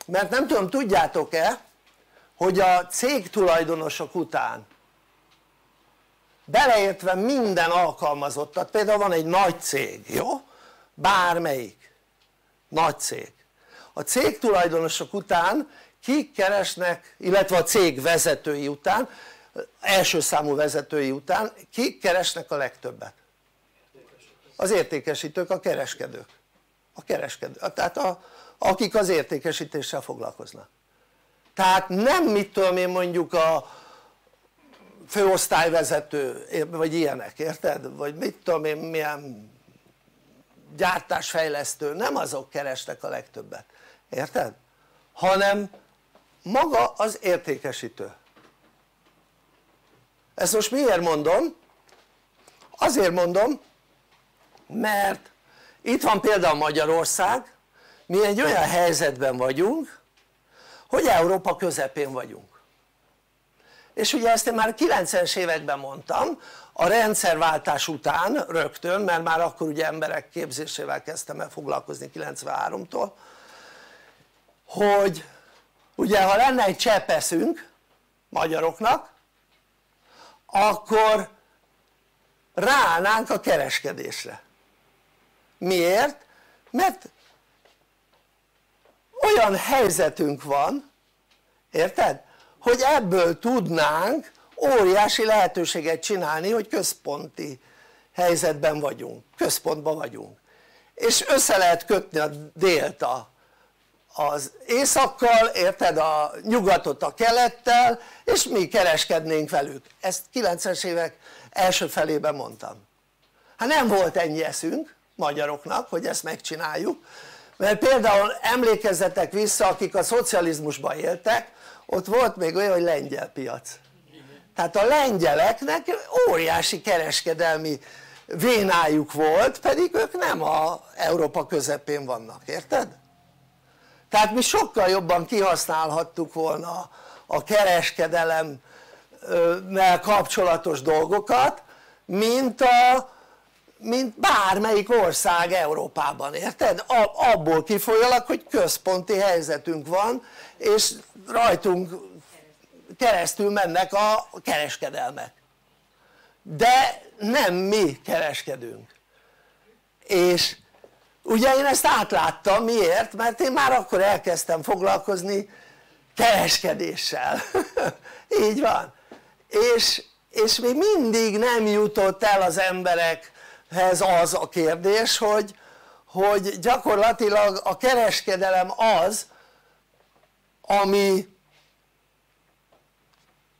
mert nem tudom tudjátok-e hogy a cég tulajdonosok után beleértve minden alkalmazottat, például van egy nagy cég, jó? bármelyik nagy cég a cég tulajdonosok után kik keresnek, illetve a cég vezetői után első számú vezetői után kik keresnek a legtöbbet? az értékesítők, a kereskedők a kereskedők, tehát a, akik az értékesítéssel foglalkoznak tehát nem mit tudom én mondjuk a főosztályvezető vagy ilyenek érted? vagy mit tudom én milyen gyártásfejlesztő nem azok kerestek a legtöbbet érted? hanem maga az értékesítő ezt most miért mondom? azért mondom mert itt van például Magyarország mi egy olyan helyzetben vagyunk hogy Európa közepén vagyunk és ugye ezt én már 90-es években mondtam a rendszerváltás után rögtön mert már akkor ugye emberek képzésével kezdtem el foglalkozni 93-tól hogy ugye ha lenne egy cseppeszünk magyaroknak akkor ráállnánk a kereskedésre miért? mert olyan helyzetünk van érted? hogy ebből tudnánk óriási lehetőséget csinálni hogy központi helyzetben vagyunk, központban vagyunk és össze lehet kötni a délt a, az északkal, érted a nyugatot a kelettel és mi kereskednénk velük, ezt 90-es évek első felében mondtam. Hát nem volt ennyi eszünk magyaroknak hogy ezt megcsináljuk mert például emlékezzetek vissza akik a szocializmusban éltek ott volt még olyan hogy lengyel piac. Tehát a lengyeleknek óriási kereskedelmi vénájuk volt pedig ők nem a Európa közepén vannak, érted? Tehát mi sokkal jobban kihasználhattuk volna a kereskedelemmel kapcsolatos dolgokat mint a mint bármelyik ország Európában, érted? abból kifolyólag hogy központi helyzetünk van és rajtunk keresztül mennek a kereskedelmek de nem mi kereskedünk és ugye én ezt átláttam, miért? mert én már akkor elkezdtem foglalkozni kereskedéssel. Így van. És, és még mindig nem jutott el az emberekhez az a kérdés hogy, hogy gyakorlatilag a kereskedelem az ami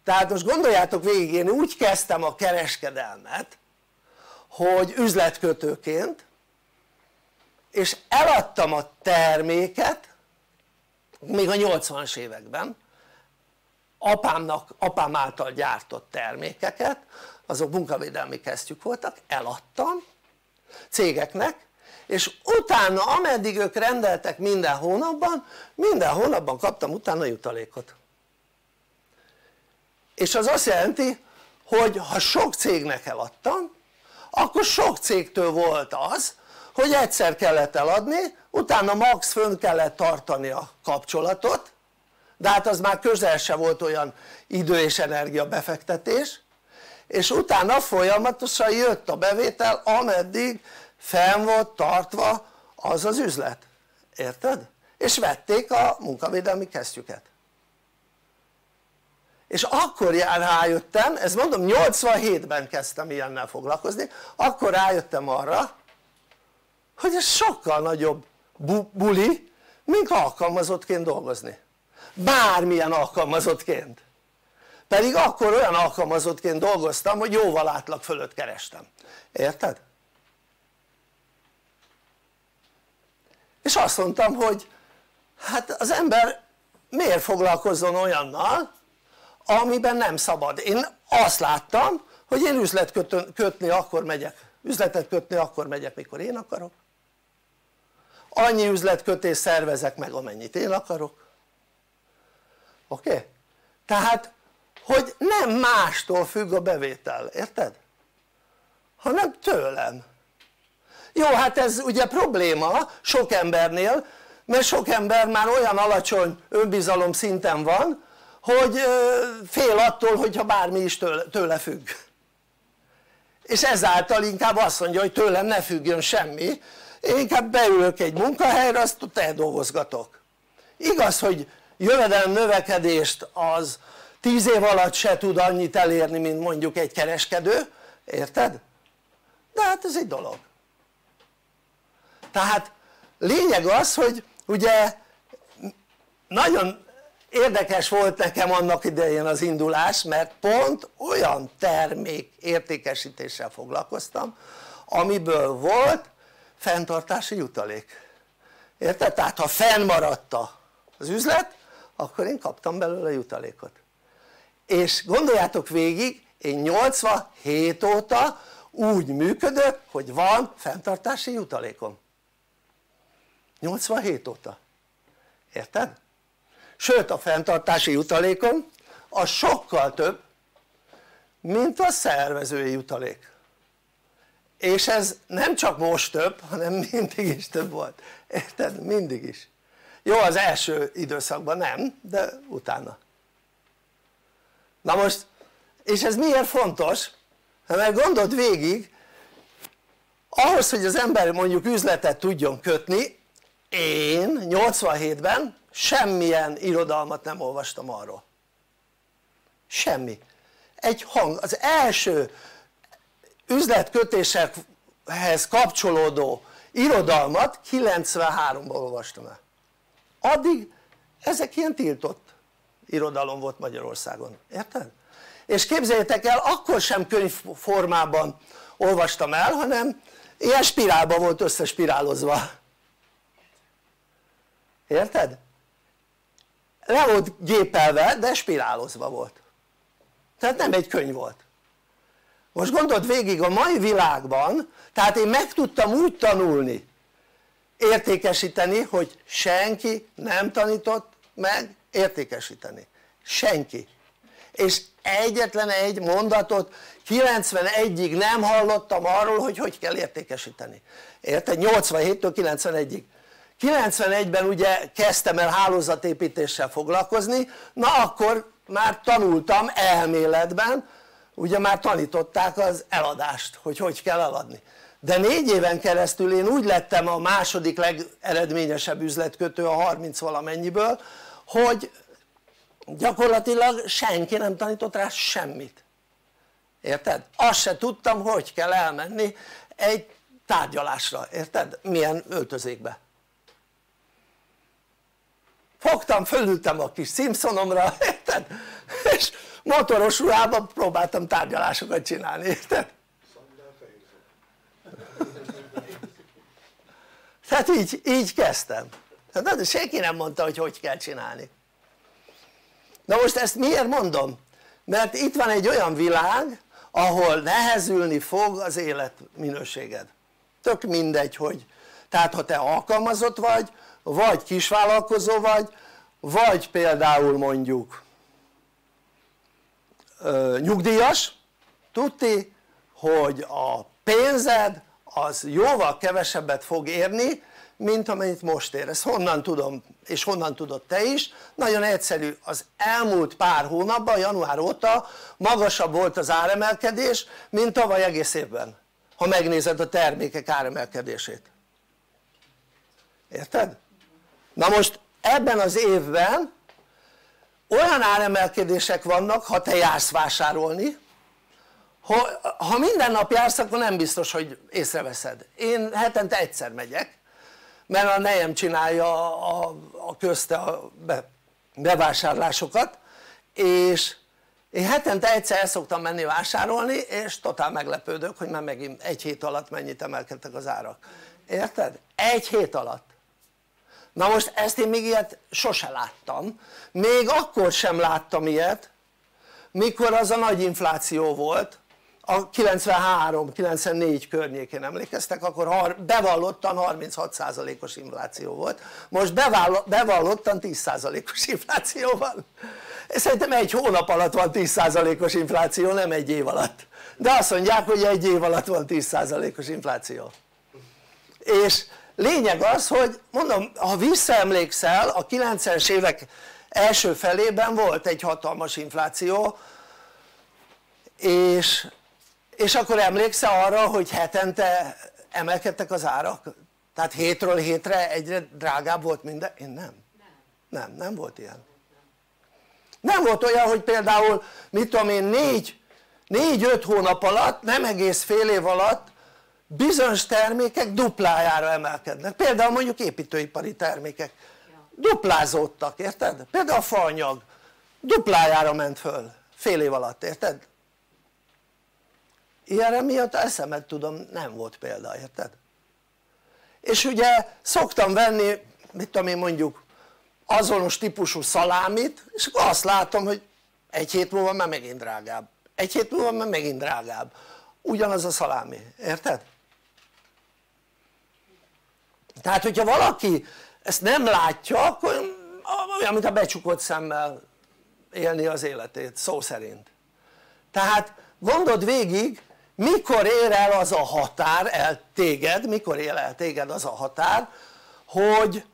tehát most gondoljátok végig én úgy kezdtem a kereskedelmet hogy üzletkötőként és eladtam a terméket még a 80-as években. Apámnak, apám által gyártott termékeket azok munkavédelmi kesztyűk voltak, eladtam cégeknek és utána ameddig ők rendeltek minden hónapban minden hónapban kaptam utána jutalékot. És az azt jelenti hogy ha sok cégnek eladtam akkor sok cégtől volt az hogy egyszer kellett eladni utána max fönn kellett tartani a kapcsolatot de hát az már közel se volt olyan idő és energia befektetés és utána folyamatosan jött a bevétel ameddig fenn volt tartva az az üzlet, érted? és vették a munkavédelmi kesztyüket és akkor rájöttem, ez mondom 87-ben kezdtem ilyennel foglalkozni, akkor rájöttem arra hogy ez sokkal nagyobb bu buli mint alkalmazottként dolgozni. Bármilyen alkalmazottként. Pedig akkor olyan alkalmazottként dolgoztam hogy jóval átlag fölött kerestem, érted? és azt mondtam hogy hát az ember miért foglalkozzon olyannal amiben nem szabad, én azt láttam hogy én üzlet kötni akkor megyek, üzletet kötni akkor megyek mikor én akarok annyi üzletkötés szervezek meg amennyit én akarok oké? Okay? tehát hogy nem mástól függ a bevétel, érted? hanem tőlem jó hát ez ugye probléma sok embernél mert sok ember már olyan alacsony önbizalom szinten van hogy fél attól hogyha bármi is tőle, függ és ezáltal inkább azt mondja hogy tőlem ne függjön semmi én inkább beülök egy munkahelyre azt ott eldolgozgatok igaz hogy jövedelem növekedést az 10 év alatt se tud annyit elérni mint mondjuk egy kereskedő érted? de hát ez egy dolog tehát lényeg az hogy ugye nagyon érdekes volt nekem annak idején az indulás mert pont olyan termék értékesítéssel foglalkoztam amiből volt fenntartási jutalék. Érted? tehát ha fennmaradt az üzlet akkor én kaptam belőle jutalékot. És gondoljátok végig én 87 óta úgy működök hogy van fenntartási jutalékom. 87 óta. Érted? sőt a fenntartási jutalékom az sokkal több mint a szervezői jutalék és ez nem csak most több hanem mindig is több volt, érted? mindig is. Jó az első időszakban nem de utána. Na most és ez miért fontos? mert gondold végig ahhoz hogy az ember mondjuk üzletet tudjon kötni én 87-ben semmilyen irodalmat nem olvastam arról. Semmi. Egy hang, az első üzletkötésekhez kapcsolódó irodalmat 93-ban olvastam el addig ezek ilyen tiltott irodalom volt Magyarországon, érted? és képzeljétek el akkor sem könyvformában olvastam el hanem ilyen spirálban volt összespirálozva érted? le volt gépelve de spirálozva volt tehát nem egy könyv volt most gondold végig a mai világban tehát én meg tudtam úgy tanulni értékesíteni hogy senki nem tanított meg értékesíteni. Senki. És egyetlen egy mondatot 91-ig nem hallottam arról hogy hogy kell értékesíteni. Érted? 87-től 91-ig 91-ben ugye kezdtem el hálózatépítéssel foglalkozni na akkor már tanultam elméletben ugye már tanították az eladást hogy hogy kell eladni de négy éven keresztül én úgy lettem a második legeredményesebb üzletkötő a 30 valamennyiből hogy gyakorlatilag senki nem tanított rá semmit érted? azt se tudtam hogy kell elmenni egy tárgyalásra, érted? milyen öltözékbe fogtam, fölültem a kis Simpsonomra, érted? és motoros ruhában próbáltam tárgyalásokat csinálni, érted? tehát így, így kezdtem tehát senki nem mondta hogy hogy kell csinálni na most ezt miért mondom? mert itt van egy olyan világ ahol nehezülni fog az életminőséged tök mindegy hogy tehát ha te alkalmazott vagy vagy kisvállalkozó vagy vagy például mondjuk nyugdíjas. Tudti hogy a pénzed az jóval kevesebbet fog érni mint amennyit most ér, ezt honnan tudom és honnan tudod te is? nagyon egyszerű, az elmúlt pár hónapban, január óta magasabb volt az áremelkedés mint tavaly egész évben. Ha megnézed a termékek áremelkedését. Érted? na most ebben az évben olyan áremelkedések vannak ha te jársz vásárolni ha, minden nap jársz akkor nem biztos hogy észreveszed. Én hetente egyszer megyek mert a nejem csinálja a, a közte a be, bevásárlásokat és én hetente egyszer el szoktam menni vásárolni és totál meglepődök hogy már megint egy hét alatt mennyit emelkedtek az árak. Érted? egy hét alatt na most ezt én még ilyet sose láttam. Még akkor sem láttam ilyet mikor az a nagy infláció volt a 93-94 környékén emlékeztek akkor bevallottan 36%-os infláció volt. Most bevallottan 10%-os infláció van. Szerintem egy hónap alatt van 10%-os infláció nem egy év alatt. De azt mondják hogy egy év alatt van 10%-os infláció. És lényeg az hogy mondom ha visszaemlékszel a 90-es évek első felében volt egy hatalmas infláció és, és akkor emlékszel arra hogy hetente emelkedtek az árak? tehát hétről hétre egyre drágább volt minden? én nem nem, nem volt ilyen nem volt olyan hogy például mit tudom én négy 4-5 hónap alatt nem egész fél év alatt bizonyos termékek duplájára emelkednek például mondjuk építőipari termékek duplázódtak érted? például a faanyag duplájára ment föl fél év alatt érted? ilyenre miatt eszemet tudom nem volt példa érted? és ugye szoktam venni mit tudom én mondjuk azonos típusú szalámit és akkor azt látom hogy egy hét múlva már megint drágább egy hét múlva már megint drágább ugyanaz a szalámi, érted? Tehát hogyha valaki ezt nem látja akkor olyan mint a becsukott szemmel élni az életét szó szerint. Tehát gondold végig mikor ér el az a határ el téged, mikor ér el téged az a határ hogy,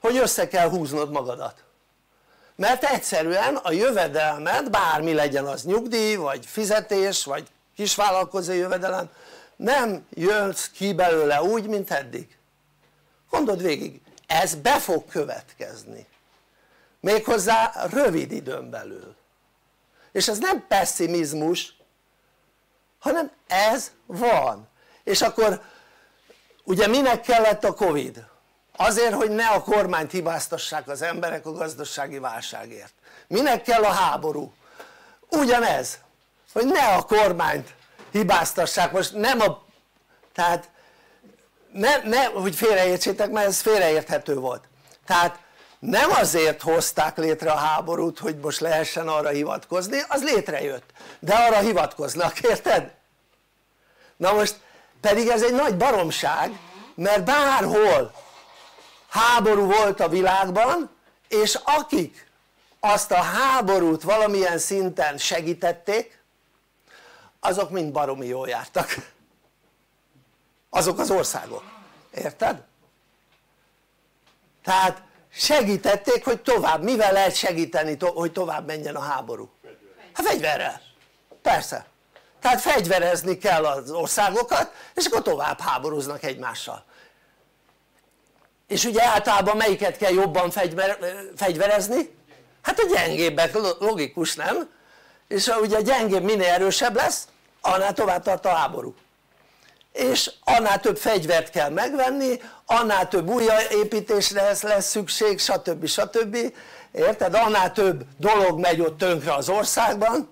hogy össze kell húznod magadat. Mert egyszerűen a jövedelmet bármi legyen az nyugdíj vagy fizetés vagy kisvállalkozói jövedelem nem jön ki belőle úgy mint eddig gondold végig ez be fog következni. Méghozzá rövid időn belül. És ez nem pessimizmus hanem ez van. És akkor ugye minek kellett a Covid? azért hogy ne a kormányt hibáztassák az emberek a gazdasági válságért. Minek kell a háború? ugyanez hogy ne a kormányt hibáztassák. Most nem a tehát ne, ne hogy félreértsétek mert ez félreérthető volt. Tehát nem azért hozták létre a háborút hogy most lehessen arra hivatkozni az létrejött. De arra hivatkoznak érted? na most pedig ez egy nagy baromság mert bárhol háború volt a világban és akik azt a háborút valamilyen szinten segítették azok mind baromi jól jártak azok az országok, érted? tehát segítették hogy tovább, mivel lehet segíteni hogy tovább menjen a háború? hát fegyverrel, persze tehát fegyverezni kell az országokat és akkor tovább háborúznak egymással és ugye általában melyiket kell jobban fegyver, fegyverezni? hát a gyengébbek, logikus nem? és ugye a gyengébb minél erősebb lesz annál tovább tart a háború és annál több fegyvert kell megvenni, annál több újjáépítésre lesz, szükség stb. stb. érted? annál több dolog megy ott tönkre az országban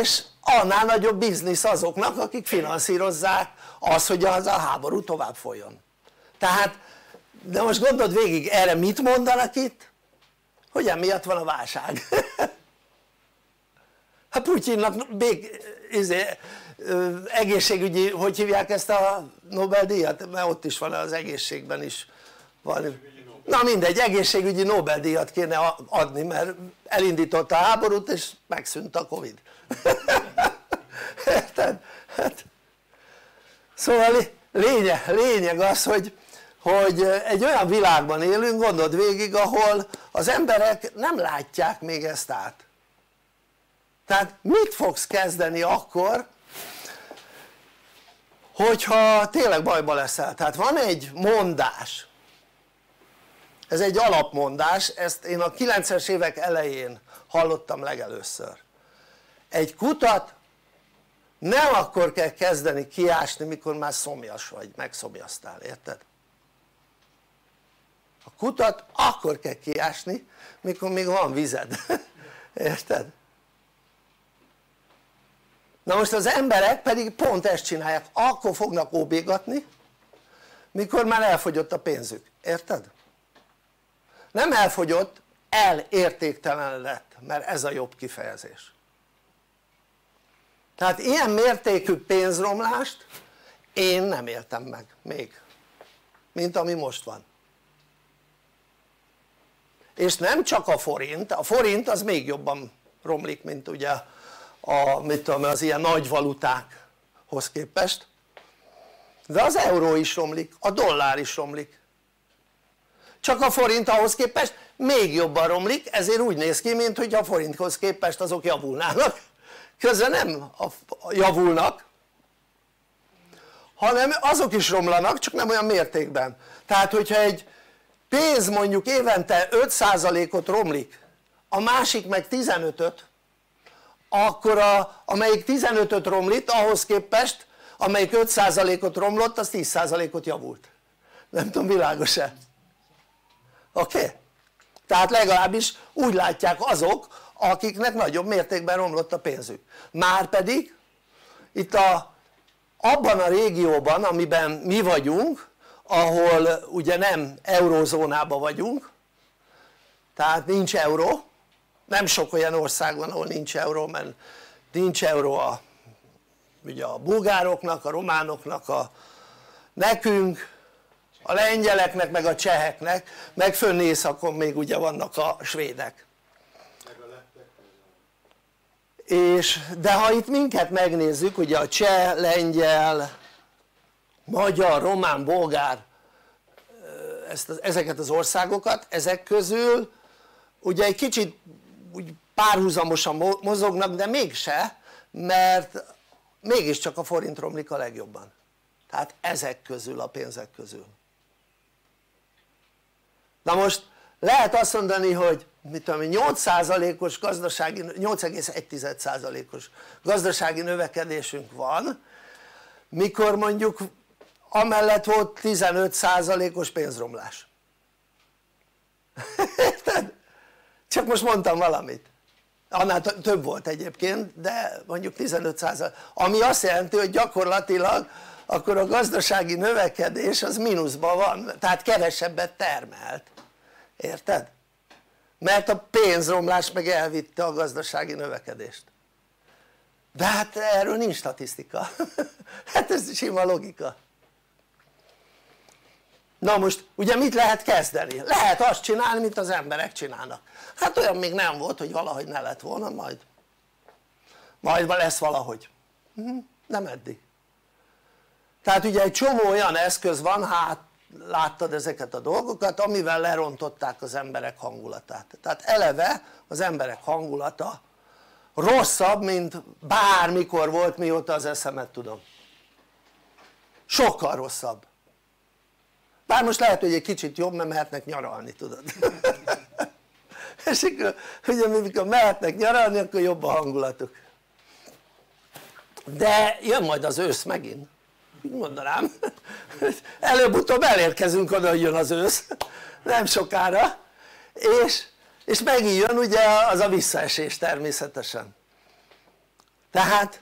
és annál nagyobb biznisz azoknak akik finanszírozzák az hogy az a háború tovább folyjon tehát de most gondold végig erre mit mondanak itt? hogy emiatt van a válság hát Putyinnak bék, izé, egészségügyi, hogy hívják ezt a Nobel-díjat? mert ott is van az egészségben is van na mindegy, egészségügyi Nobel-díjat kéne adni mert elindította a háborút és megszűnt a Covid érted? Hát, szóval lényeg, lényeg az hogy, hogy egy olyan világban élünk gondold végig ahol az emberek nem látják még ezt át tehát mit fogsz kezdeni akkor hogyha tényleg bajba leszel. Tehát van egy mondás. Ez egy alapmondás. Ezt én a 90-es évek elején hallottam legelőször. Egy kutat nem akkor kell kezdeni kiásni mikor már szomjas vagy, megszomjaztál, érted? a kutat akkor kell kiásni mikor még van vized, érted? Na most az emberek pedig pont ezt csinálják, akkor fognak óbégatni mikor már elfogyott a pénzük, érted? nem elfogyott, elértéktelenedett, mert ez a jobb kifejezés. Tehát ilyen mértékű pénzromlást én nem éltem meg még mint ami most van. És nem csak a forint, a forint az még jobban romlik mint ugye a, mit tudom, az ilyen nagy valutákhoz képest. De az euró is romlik, a dollár is romlik. Csak a forint ahhoz képest még jobban romlik ezért úgy néz ki mint hogy a forinthoz képest azok javulnának. Közben nem javulnak hanem azok is romlanak csak nem olyan mértékben. Tehát hogyha egy pénz mondjuk évente 5%-ot romlik a másik meg 15-öt akkor a, amelyik 15-öt romlit ahhoz képest amelyik 5%-ot romlott az 10%-ot javult nem tudom világos-e? oké? Okay? tehát legalábbis úgy látják azok akiknek nagyobb mértékben romlott a pénzük márpedig itt a, abban a régióban amiben mi vagyunk ahol ugye nem eurózónában vagyunk tehát nincs euró nem sok olyan ország van ahol nincs euró mert nincs euró a, ugye a bulgároknak, a románoknak, a, nekünk, a lengyeleknek meg a cseheknek meg fönn északon még ugye vannak a svédek. És de ha itt minket megnézzük ugye a cseh, lengyel, magyar, román, bolgár ezt, ezeket az országokat ezek közül ugye egy kicsit úgy párhuzamosan mozognak de mégse mert mégiscsak a forint romlik a legjobban. Tehát ezek közül a pénzek közül. Na most lehet azt mondani hogy mit tudom 8%-os gazdasági 8,1%-os gazdasági növekedésünk van mikor mondjuk amellett volt 15%-os pénzromlás. Érted? Csak most mondtam valamit. Annál több volt egyébként de mondjuk 15% ami azt jelenti hogy gyakorlatilag akkor a gazdasági növekedés az mínuszban van tehát kevesebbet termelt. Érted? mert a pénzromlás meg elvitte a gazdasági növekedést. De hát erről nincs statisztika. Hát ez sima logika na most ugye mit lehet kezdeni? lehet azt csinálni mint az emberek csinálnak. Hát olyan még nem volt hogy valahogy ne lett volna majd. Majd lesz valahogy. Hm, nem eddig. Tehát ugye egy csomó olyan eszköz van hát láttad ezeket a dolgokat amivel lerontották az emberek hangulatát. Tehát eleve az emberek hangulata rosszabb mint bármikor volt mióta az eszemet tudom. Sokkal rosszabb bár most lehet hogy egy kicsit jobb mert mehetnek nyaralni tudod. És akkor ugye mikor mehetnek nyaralni akkor jobb a hangulatuk. De jön majd az ősz megint. Úgy mondanám? Előbb-utóbb elérkezünk oda hogy jön az ősz. Nem sokára. És, és megint jön ugye az a visszaesés természetesen. Tehát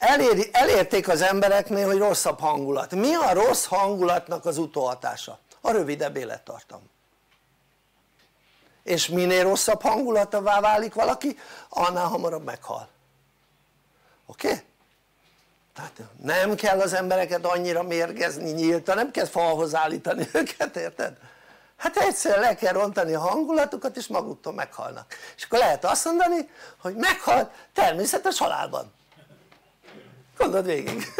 eléri, elérték az embereknél hogy rosszabb hangulat mi a rossz hangulatnak az utóhatása? a rövidebb élettartam és minél rosszabb hangulatavá válik valaki annál hamarabb meghal oké? Tehát nem kell az embereket annyira mérgezni nyíltan, nem kell falhoz állítani őket, érted? hát egyszer le kell rontani a hangulatukat és maguktól meghalnak és akkor lehet azt mondani hogy meghalt természetes halálban gondold végig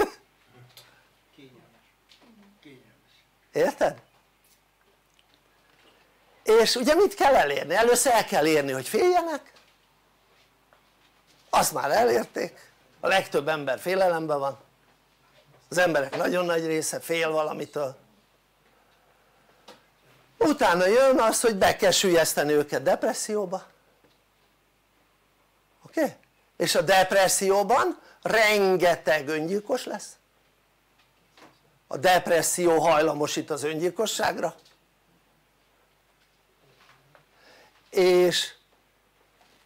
érted? és ugye mit kell elérni? először el kell érni hogy féljenek azt már elérték a legtöbb ember félelemben van az emberek nagyon nagy része fél valamitől utána jön az hogy be kell sülyezteni őket depresszióba oké? Okay? és a depresszióban rengeteg öngyilkos lesz. A depresszió hajlamosít az öngyilkosságra. És,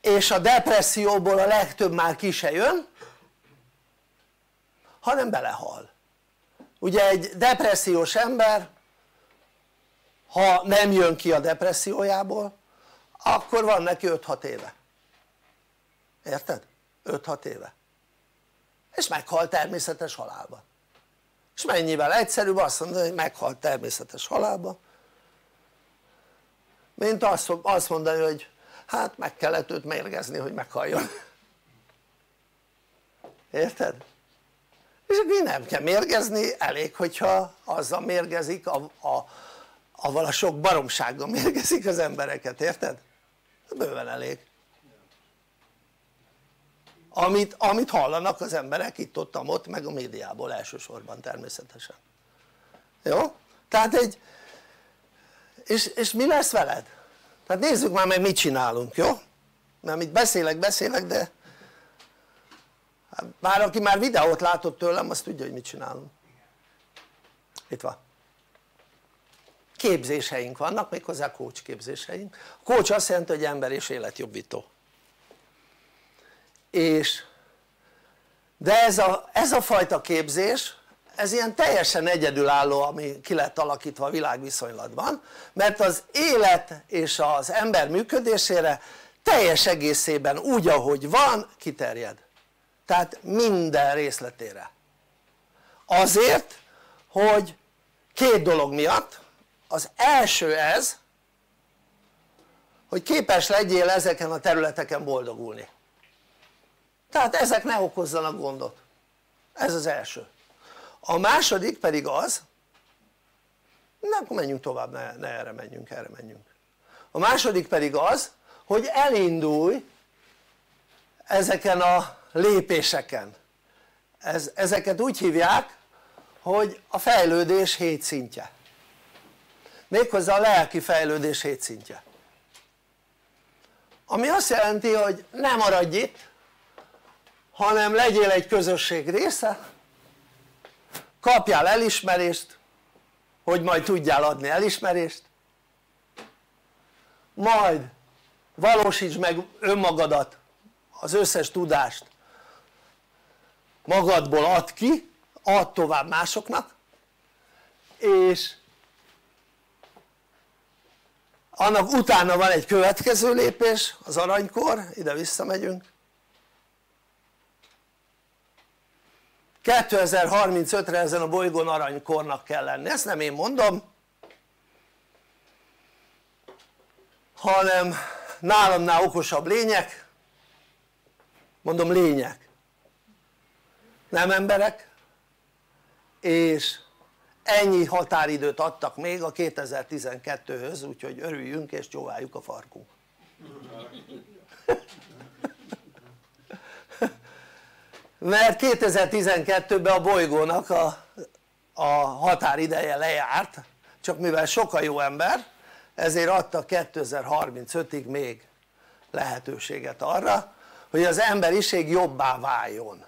és a depresszióból a legtöbb már ki se jön hanem belehal. Ugye egy depressziós ember ha nem jön ki a depressziójából akkor van neki 5-6 éve. Érted? 5-6 éve és meghal természetes halálba és mennyivel egyszerűbb azt mondani hogy meghalt természetes halálba mint azt mondani hogy hát meg kellett őt mérgezni hogy meghalljon érted? és akkor nem kell mérgezni elég hogyha azzal mérgezik a, a, avval a sok baromsággal mérgezik az embereket, érted? bőven elég amit, amit hallanak az emberek itt ott, ott meg a médiából elsősorban természetesen jó? tehát egy és, és mi lesz veled? tehát nézzük már meg mit csinálunk, jó? mert itt beszélek, beszélek de már aki már videót látott tőlem azt tudja hogy mit csinálunk itt van képzéseink vannak méghozzá coach képzéseink a coach azt jelenti hogy ember és életjobbító és de ez a, ez a fajta képzés ez ilyen teljesen egyedülálló ami ki lett alakítva a világviszonylatban mert az élet és az ember működésére teljes egészében úgy ahogy van kiterjed. Tehát minden részletére. Azért hogy két dolog miatt az első ez hogy képes legyél ezeken a területeken boldogulni tehát ezek ne okozzanak gondot. Ez az első. A második pedig az na akkor menjünk tovább, ne, ne erre menjünk, erre menjünk. A második pedig az hogy elindulj ezeken a lépéseken. Ez, ezeket úgy hívják hogy a fejlődés hét szintje. Méghozzá a lelki fejlődés hét szintje. Ami azt jelenti hogy nem maradj itt hanem legyél egy közösség része. Kapjál elismerést hogy majd tudjál adni elismerést. Majd valósítsd meg önmagadat az összes tudást. Magadból add ki add tovább másoknak és annak utána van egy következő lépés az aranykor, ide visszamegyünk 2035-re ezen a bolygón aranykornak kell lenni, ezt nem én mondom hanem nálamnál okosabb lények mondom lények. Nem emberek és ennyi határidőt adtak még a 2012-höz úgyhogy örüljünk és csóváljuk a farkunk mert 2012-ben a bolygónak a, a határideje lejárt csak mivel sok a jó ember ezért adtak 2035-ig még lehetőséget arra hogy az emberiség jobbá váljon.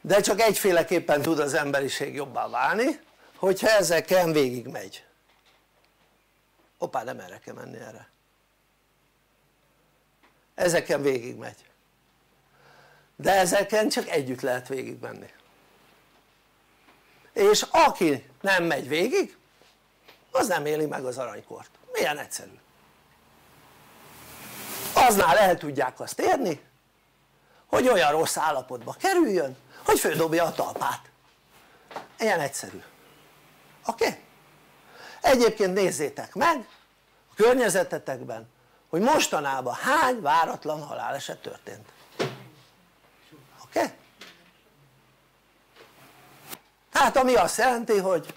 De csak egyféleképpen tud az emberiség jobbá válni hogyha ezeken végig megy opá nem erre kell menni erre. Ezeken végig megy de ezeken csak együtt lehet végig menni és aki nem megy végig az nem éli meg az aranykort, milyen egyszerű. Aznál el tudják azt érni hogy olyan rossz állapotba kerüljön hogy földobja a talpát. Ilyen egyszerű. Oké? Egyébként nézzétek meg a környezetetekben hogy mostanában hány váratlan haláleset történt oké? Tehát ami azt jelenti hogy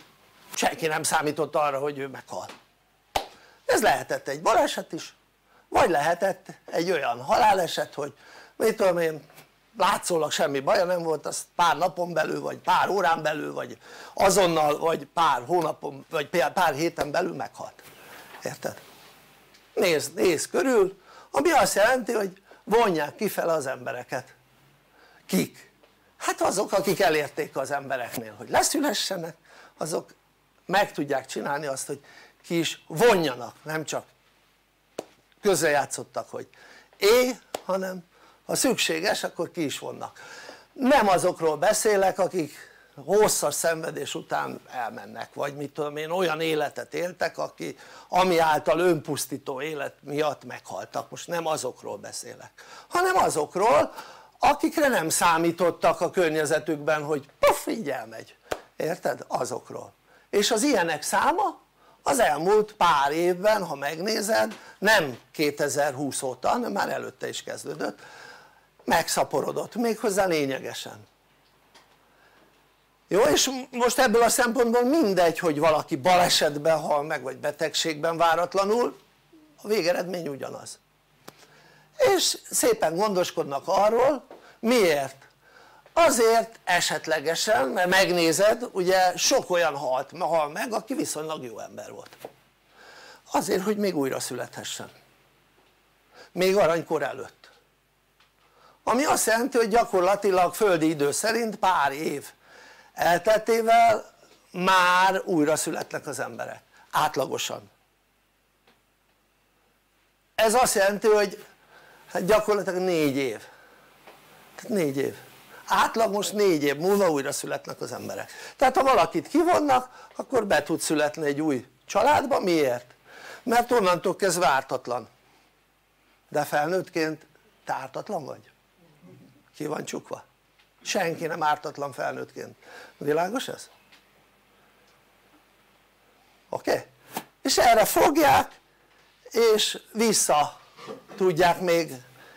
senki nem számított arra hogy ő meghal ez lehetett egy baleset is vagy lehetett egy olyan haláleset hogy mit tudom én látszólag semmi baja nem volt az pár napon belül vagy pár órán belül vagy azonnal vagy pár hónapon vagy pár héten belül meghalt érted? nézd, nézd körül ami azt jelenti hogy vonják kifele az embereket kik? hát azok akik elérték az embereknél hogy leszülessenek azok meg tudják csinálni azt hogy ki is vonjanak nem csak közrejátszottak hogy é hanem ha szükséges akkor ki is vonnak nem azokról beszélek akik hosszas szenvedés után elmennek vagy mit tudom én olyan életet éltek aki ami által önpusztító élet miatt meghaltak most nem azokról beszélek hanem azokról akikre nem számítottak a környezetükben hogy puff így elmegy. Érted? azokról. És az ilyenek száma az elmúlt pár évben ha megnézed nem 2020 óta hanem már előtte is kezdődött megszaporodott méghozzá lényegesen. Jó és most ebből a szempontból mindegy hogy valaki balesetben hal meg vagy betegségben váratlanul a végeredmény ugyanaz és szépen gondoskodnak arról miért? azért esetlegesen mert megnézed ugye sok olyan halt, hal meg aki viszonylag jó ember volt. Azért hogy még újra születhessen. Még aranykor előtt. Ami azt jelenti hogy gyakorlatilag földi idő szerint pár év elteltével már újra születnek az emberek. Átlagosan. Ez azt jelenti hogy hát gyakorlatilag négy év tehát négy év átlag most négy év múlva újra születnek az emberek tehát ha valakit kivonnak akkor be tud születni egy új családba, miért? mert onnantól kezdve ártatlan de felnőttként te ártatlan vagy? ki van csukva? senki nem ártatlan felnőttként, világos ez? oké? Okay? és erre fogják és vissza tudják még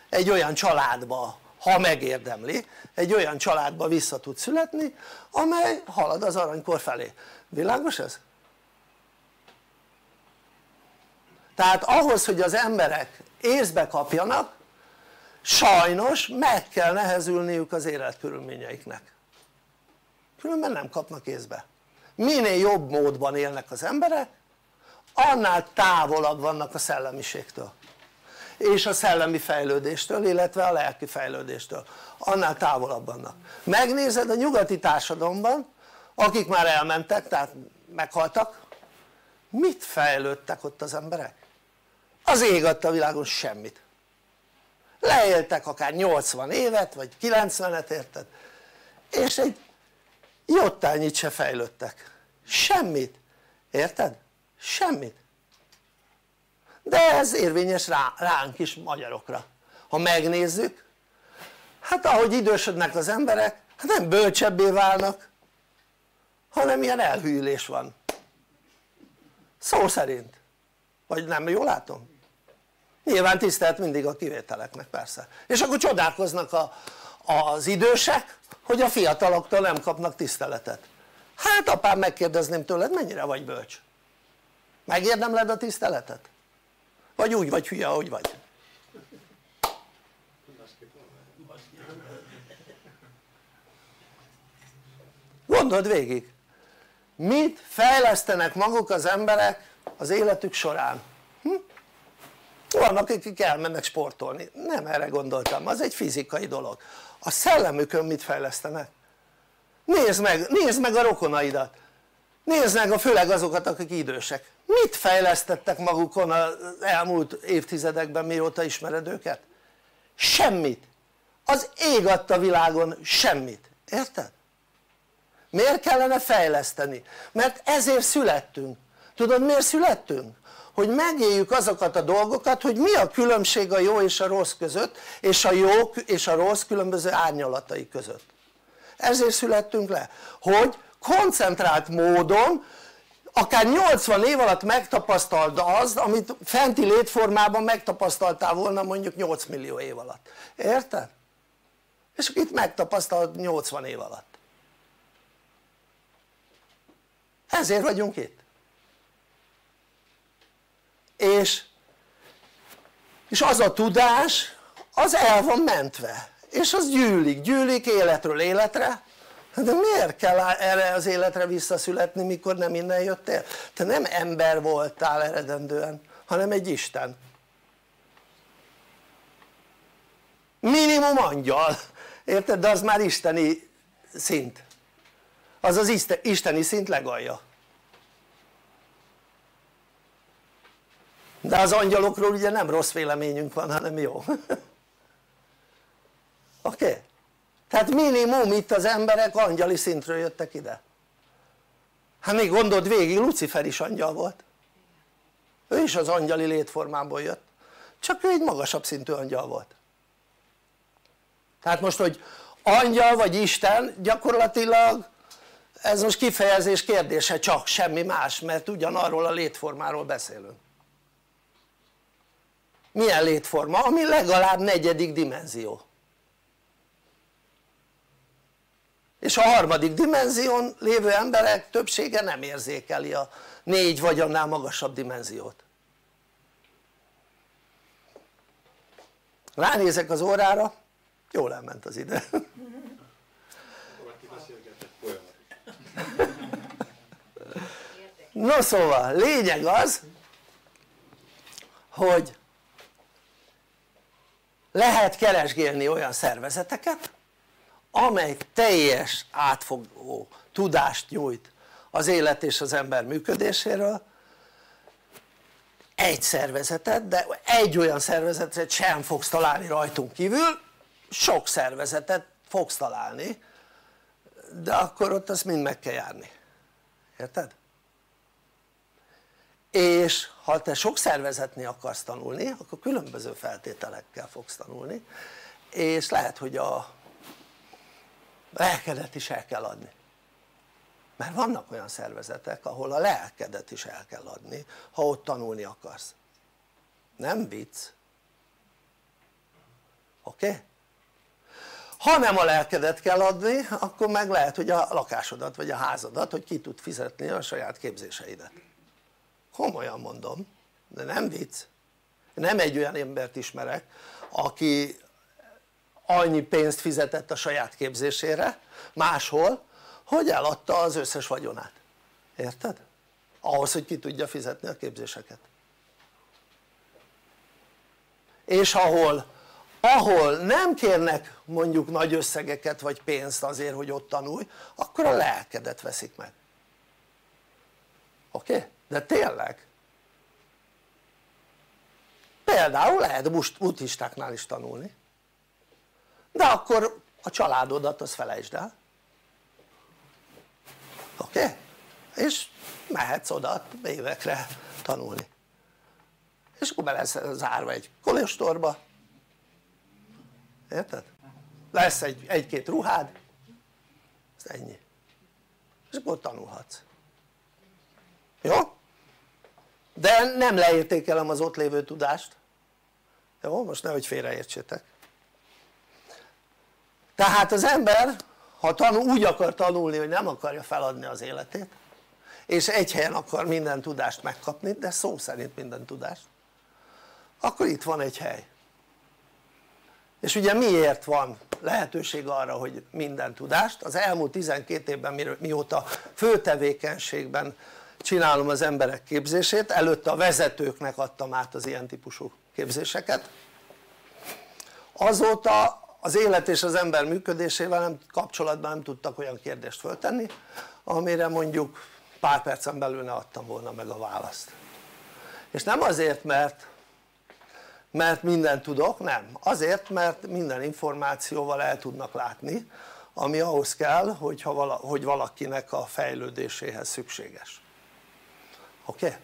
egy olyan családba ha megérdemli egy olyan családba vissza tud születni amely halad az aranykor felé, világos ez? tehát ahhoz hogy az emberek észbe kapjanak sajnos meg kell nehezülniük az életkörülményeiknek. Különben nem kapnak észbe. Minél jobb módban élnek az emberek annál távolabb vannak a szellemiségtől és a szellemi fejlődéstől illetve a lelki fejlődéstől. Annál távolabb megnézed a nyugati társadalomban akik már elmentek tehát meghaltak mit fejlődtek ott az emberek? az ég adta a világon semmit. Leéltek akár 80 évet vagy 90-et érted? És egy jottányit se fejlődtek. Semmit, érted? semmit de ez érvényes rá, ránk is magyarokra ha megnézzük hát ahogy idősödnek az emberek hát nem bölcsebbé válnak hanem ilyen elhűlés van szó szerint vagy nem jól látom? nyilván tisztelt mindig a kivételeknek persze és akkor csodálkoznak a, az idősek hogy a fiataloktól nem kapnak tiszteletet hát apám megkérdezném tőled mennyire vagy bölcs? megérdemled a tiszteletet? Vagy úgy vagy hülye ahogy vagy. Gondold végig. Mit fejlesztenek maguk az emberek az életük során? Hm? vannak akik elmennek sportolni, nem erre gondoltam, az egy fizikai dolog. A szellemükön mit fejlesztenek? nézd meg, nézd meg a rokonaidat nézd meg a, főleg azokat akik idősek mit fejlesztettek magukon az elmúlt évtizedekben mióta ismered őket? semmit az ég adta világon semmit, érted? miért kellene fejleszteni? mert ezért születtünk tudod miért születtünk? hogy megéljük azokat a dolgokat hogy mi a különbség a jó és a rossz között és a jó és a rossz különböző árnyalatai között ezért születtünk le hogy koncentrált módon akár 80 év alatt megtapasztald azt amit fenti létformában megtapasztaltál volna mondjuk 8 millió év alatt, érted? és itt megtapasztalt 80 év alatt. Ezért vagyunk itt. És, és az a tudás az el van mentve. És az gyűlik, gyűlik életről életre de miért kell erre az életre visszaszületni mikor nem innen jöttél? te nem ember voltál eredendően hanem egy Isten minimum angyal érted? de az már isteni szint az az isteni szint legalja de az angyalokról ugye nem rossz véleményünk van hanem jó oké? Okay? Tehát minimum itt az emberek angyali szintről jöttek ide. Hát még gondold végig Lucifer is angyal volt. Ő is az angyali létformából jött. Csak ő egy magasabb szintű angyal volt. Tehát most hogy angyal vagy Isten gyakorlatilag ez most kifejezés kérdése csak semmi más mert ugyanarról a létformáról beszélünk. Milyen létforma? ami legalább negyedik dimenzió és a harmadik dimenzión lévő emberek többsége nem érzékeli a négy vagy annál magasabb dimenziót. Ránézek az órára jól elment az ide. No szóval lényeg az hogy lehet keresgélni olyan szervezeteket amely teljes átfogó tudást nyújt az élet és az ember működéséről. Egy szervezetet de egy olyan szervezetet sem fogsz találni rajtunk kívül. Sok szervezetet fogsz találni de akkor ott azt mind meg kell járni. Érted? és ha te sok szervezetnél akarsz tanulni akkor különböző feltételekkel fogsz tanulni és lehet hogy a lelkedet is el kell adni mert vannak olyan szervezetek ahol a lelkedet is el kell adni ha ott tanulni akarsz nem vicc oké? Okay? ha nem a lelkedet kell adni akkor meg lehet hogy a lakásodat vagy a házadat hogy ki tud fizetni a saját képzéseidet komolyan mondom de nem vicc nem egy olyan embert ismerek aki annyi pénzt fizetett a saját képzésére máshol hogy eladta az összes vagyonát, érted? ahhoz hogy ki tudja fizetni a képzéseket és ahol, ahol nem kérnek mondjuk nagy összegeket vagy pénzt azért hogy ott tanulj akkor a lelkedet veszik meg oké? Okay? de tényleg például lehet buddhistáknál is tanulni de akkor a családodat az felejtsd el oké? Okay? és mehetsz oda évekre tanulni és akkor be lesz zárva egy kolostorba érted? lesz egy, egy-két ruhád ez ennyi és akkor tanulhatsz jó? de nem leértékelem az ott lévő tudást jó? most nehogy félreértsétek tehát az ember ha tanul, úgy akar tanulni hogy nem akarja feladni az életét és egy helyen akar minden tudást megkapni de szó szerint minden tudást akkor itt van egy hely. És ugye miért van lehetőség arra hogy minden tudást? Az elmúlt 12 évben mióta főtevékenységben csinálom az emberek képzését előtte a vezetőknek adtam át az ilyen típusú képzéseket azóta az élet és az ember működésével nem, kapcsolatban nem tudtak olyan kérdést föltenni amire mondjuk pár percen belül ne adtam volna meg a választ és nem azért mert mert mindent tudok, nem, azért mert minden információval el tudnak látni ami ahhoz kell hogyha vala, hogy valakinek a fejlődéséhez szükséges oké? Okay?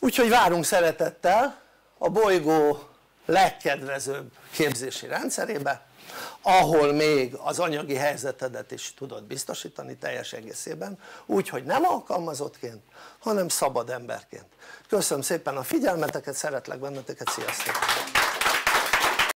úgyhogy várunk szeretettel a bolygó legkedvezőbb képzési rendszerébe ahol még az anyagi helyzetedet is tudod biztosítani teljes egészében úgyhogy nem alkalmazottként hanem szabad emberként köszönöm szépen a figyelmeteket, szeretlek benneteket, sziasztok!